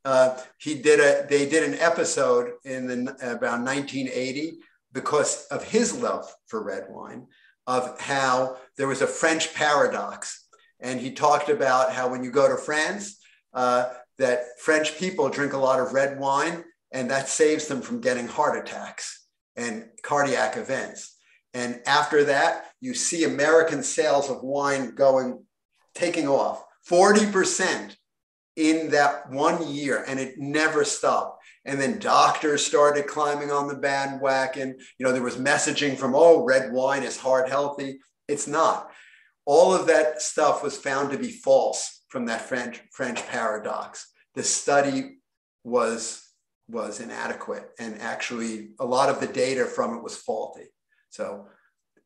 Uh, he did a they did an episode in the, about 1980 because of his love for red wine of how there was a french paradox. And he talked about how when you go to france uh, that french people drink a lot of red wine and that saves them from getting heart attacks and cardiac events and after that you see american sales of wine going taking off 40% in that one year and it never stopped. And then doctors started climbing on the bandwagon. You know there was messaging from oh red wine is heart healthy. It's not. All of that stuff was found to be false from that french french paradox. The study was was inadequate and actually a lot of the data from it was faulty so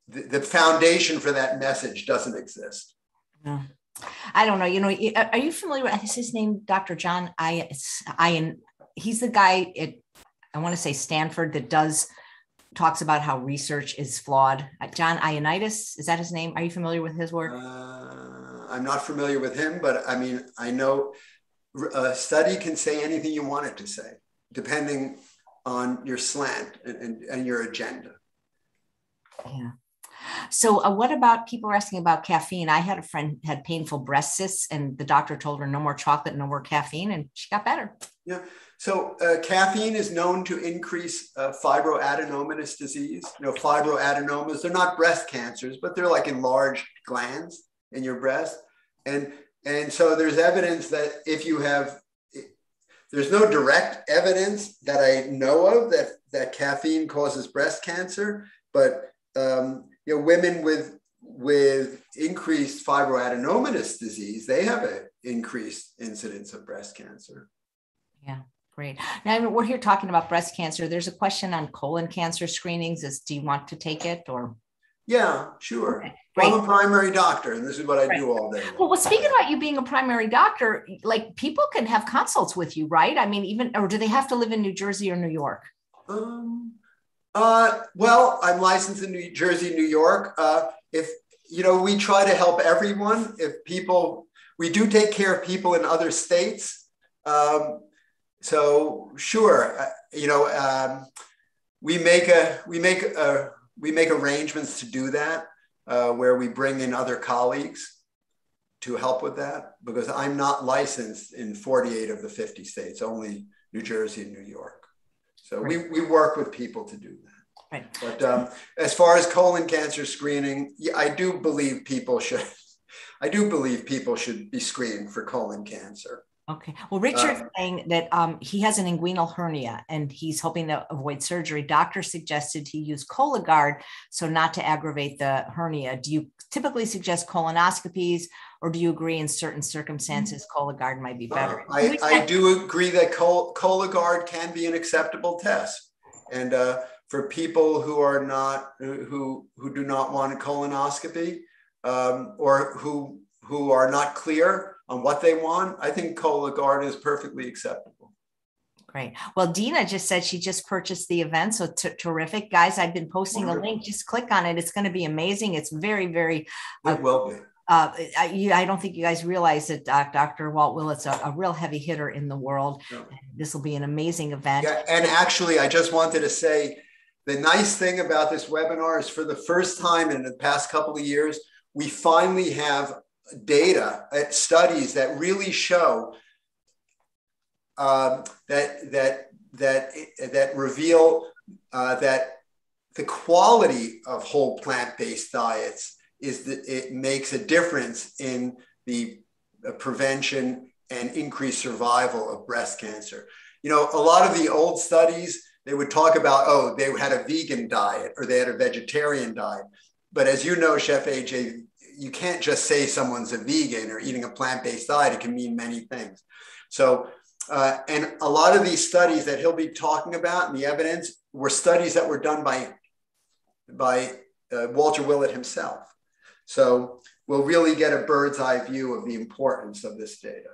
the, the foundation for that message doesn't exist yeah. I don't know. You know, are you familiar with is his name, Dr. John Ian? He's the guy at I want to say Stanford that does talks about how research is flawed. Uh, John Ioannidis, is that his name? Are you familiar with his work? Uh, I'm not familiar with him, but I mean, I know a study can say anything you want it to say, depending on your slant and, and, and your agenda. Yeah. So, uh, what about people are asking about caffeine? I had a friend had painful breast cysts, and the doctor told her no more chocolate, no more caffeine, and she got better. Yeah. So, uh, caffeine is known to increase uh, fibroadenomatous disease. You know, fibroadenomas, they're not breast cancers, but they're like enlarged glands in your breast. And, and so there's evidence that if you have, there's no direct evidence that I know of that, that caffeine causes breast cancer, but um, you know, women with with increased fibroadenomatous disease, they have an increased incidence of breast cancer. Yeah, great. Now we're here talking about breast cancer. There's a question on colon cancer screenings. Is do you want to take it or? Yeah, sure. Okay, I'm a primary doctor, and this is what I right. do all day. Well, well, speaking about you being a primary doctor, like people can have consults with you, right? I mean, even or do they have to live in New Jersey or New York? Um, uh, well, I'm licensed in New Jersey, New York. Uh, if you know, we try to help everyone. If people, we do take care of people in other states. Um, so sure, uh, you know, um, we make a we make a we make arrangements to do that, uh, where we bring in other colleagues to help with that because I'm not licensed in 48 of the 50 states, only New Jersey and New York. So right. we, we work with people to do that. Right. But um, as far as colon cancer screening, yeah, I do believe people should. I do believe people should be screened for colon cancer. Okay. Well, Richard's uh, saying that um, he has an inguinal hernia and he's hoping to avoid surgery. Doctor suggested he use Cologuard so not to aggravate the hernia. Do you typically suggest colonoscopies, or do you agree in certain circumstances Cologuard might be better? Uh, I, I do agree that Col- Cologuard can be an acceptable test, and uh, for people who are not who who do not want a colonoscopy um, or who who are not clear on what they want, I think Cologuard is perfectly acceptable. Great. Well, Dina just said she just purchased the event. So t- terrific. Guys, I've been posting Wonderful. a link. Just click on it. It's going to be amazing. It's very, very. Uh, it will be. Uh, I, I, don't think you guys realize that uh, Dr. Walt Willett's a, a real heavy hitter in the world. This will be an amazing event. Yeah, and actually, I just wanted to say the nice thing about this webinar is for the first time in the past couple of years, we finally have data, uh, studies that really show um, that that that that reveal uh, that the quality of whole plant-based diets is that it makes a difference in the prevention and increased survival of breast cancer. You know, a lot of the old studies, they would talk about, oh, they had a vegan diet or they had a vegetarian diet. But as you know, Chef AJ, you can't just say someone's a vegan or eating a plant-based diet. It can mean many things. So, uh, and a lot of these studies that he'll be talking about and the evidence were studies that were done by, by uh, Walter Willett himself. So we'll really get a bird's eye view of the importance of this data.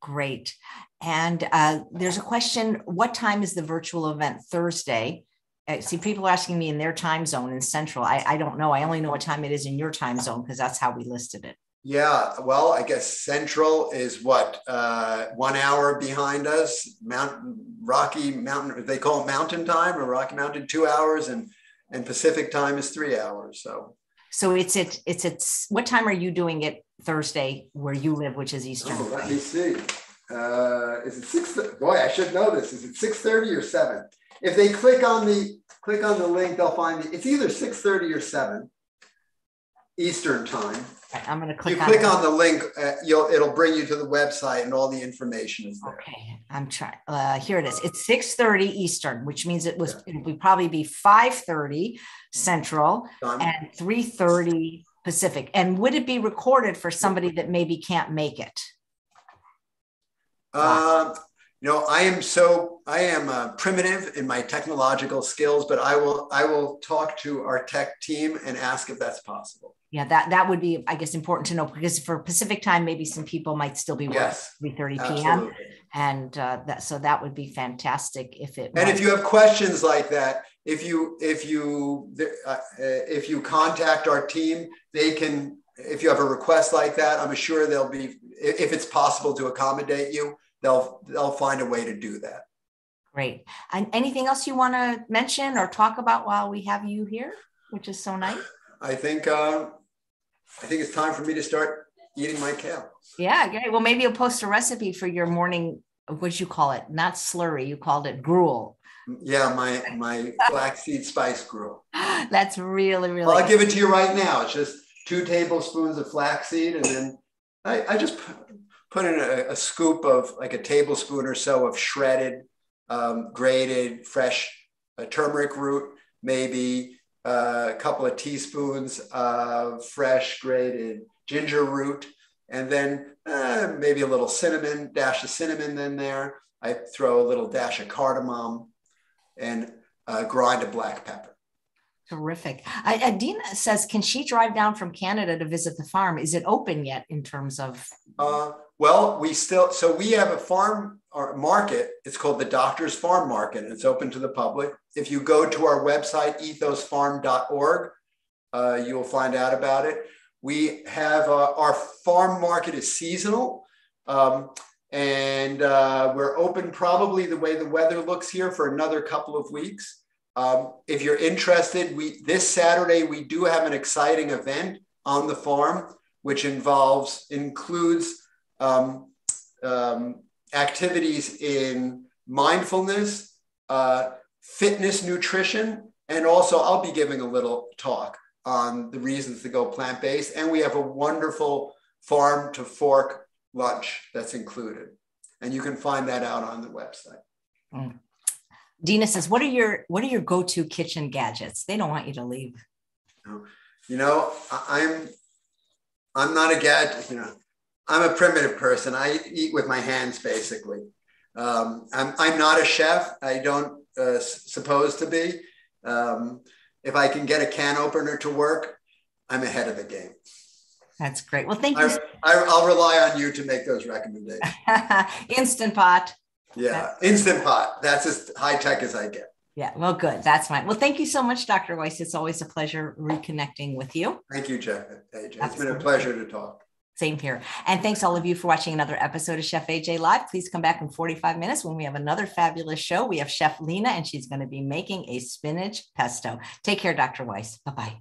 Great. And uh, there's a question what time is the virtual event? Thursday. Uh, see, people asking me in their time zone in Central. I, I don't know. I only know what time it is in your time zone because that's how we listed it. Yeah, well, I guess Central is what uh, one hour behind us. mountain Rocky Mountain, they call it Mountain Time or Rocky Mountain, two hours, and and Pacific Time is three hours. So, so it's at it's at what time are you doing it Thursday where you live, which is Eastern? Oh, let me see. Uh, is it six? Boy, I should know this. Is it six thirty or seven? If they click on the click on the link, they'll find it. It's either six thirty or seven Eastern time. I'm going to click. You on click on the link, uh, you'll it'll bring you to the website, and all the information is there. Okay, I'm trying. Uh, here it is. It's 6:30 Eastern, which means it was yeah. it would probably be 5:30 Central Done. and 3:30 Pacific. And would it be recorded for somebody that maybe can't make it? Uh, you know, I am so I am uh, primitive in my technological skills, but I will I will talk to our tech team and ask if that's possible. Yeah, that that would be I guess important to know because for Pacific time, maybe some people might still be working yes, 3 30 p.m. And uh, that so that would be fantastic if it. And if you have questions like that, if you if you uh, if you contact our team, they can. If you have a request like that, I'm sure they'll be if it's possible to accommodate you they'll they'll find a way to do that. Great. And anything else you want to mention or talk about while we have you here, which is so nice? I think uh, I think it's time for me to start eating my kale. Yeah, great. Well, maybe you'll post a recipe for your morning. What you call it? Not slurry. You called it gruel. Yeah, my my flaxseed spice gruel. That's really really. Well, I'll give it to you right now. It's just two tablespoons of flaxseed, and then I, I just put in a, a, scoop of like a tablespoon or so of shredded, um, grated, fresh uh, turmeric root, maybe uh, a couple of teaspoons of fresh grated ginger root, and then uh, maybe a little cinnamon, dash of cinnamon in there. I throw a little dash of cardamom and uh, grind a black pepper. Terrific. Adina says, can she drive down from Canada to visit the farm? Is it open yet in terms of? Uh, well, we still, so we have a farm market. It's called the Doctor's Farm Market. It's open to the public. If you go to our website, ethosfarm.org, uh, you will find out about it. We have uh, our farm market is seasonal. Um, and uh, we're open probably the way the weather looks here for another couple of weeks. Um, if you're interested, we this Saturday we do have an exciting event on the farm, which involves includes um, um, activities in mindfulness, uh, fitness, nutrition, and also I'll be giving a little talk on the reasons to go plant based. And we have a wonderful farm to fork lunch that's included, and you can find that out on the website. Mm. Dina says, "What are your what are your go to kitchen gadgets? They don't want you to leave." You know, I'm I'm not a gadget. You know, I'm a primitive person. I eat with my hands, basically. Um, I'm, I'm not a chef. I don't uh, suppose to be. Um, if I can get a can opener to work, I'm ahead of the game. That's great. Well, thank you. I, will rely on you to make those recommendations. Instant pot. Yeah, Instant pot. That's as high tech as I get. Yeah, well, good. That's fine. Well, thank you so much, Dr. Weiss. It's always a pleasure reconnecting with you. Thank you, Chef. AJ. It's been a pleasure to talk. Same here. And thanks all of you for watching another episode of Chef AJ Live. Please come back in 45 minutes when we have another fabulous show. We have Chef Lena, and she's going to be making a spinach pesto. Take care, Dr. Weiss. Bye bye.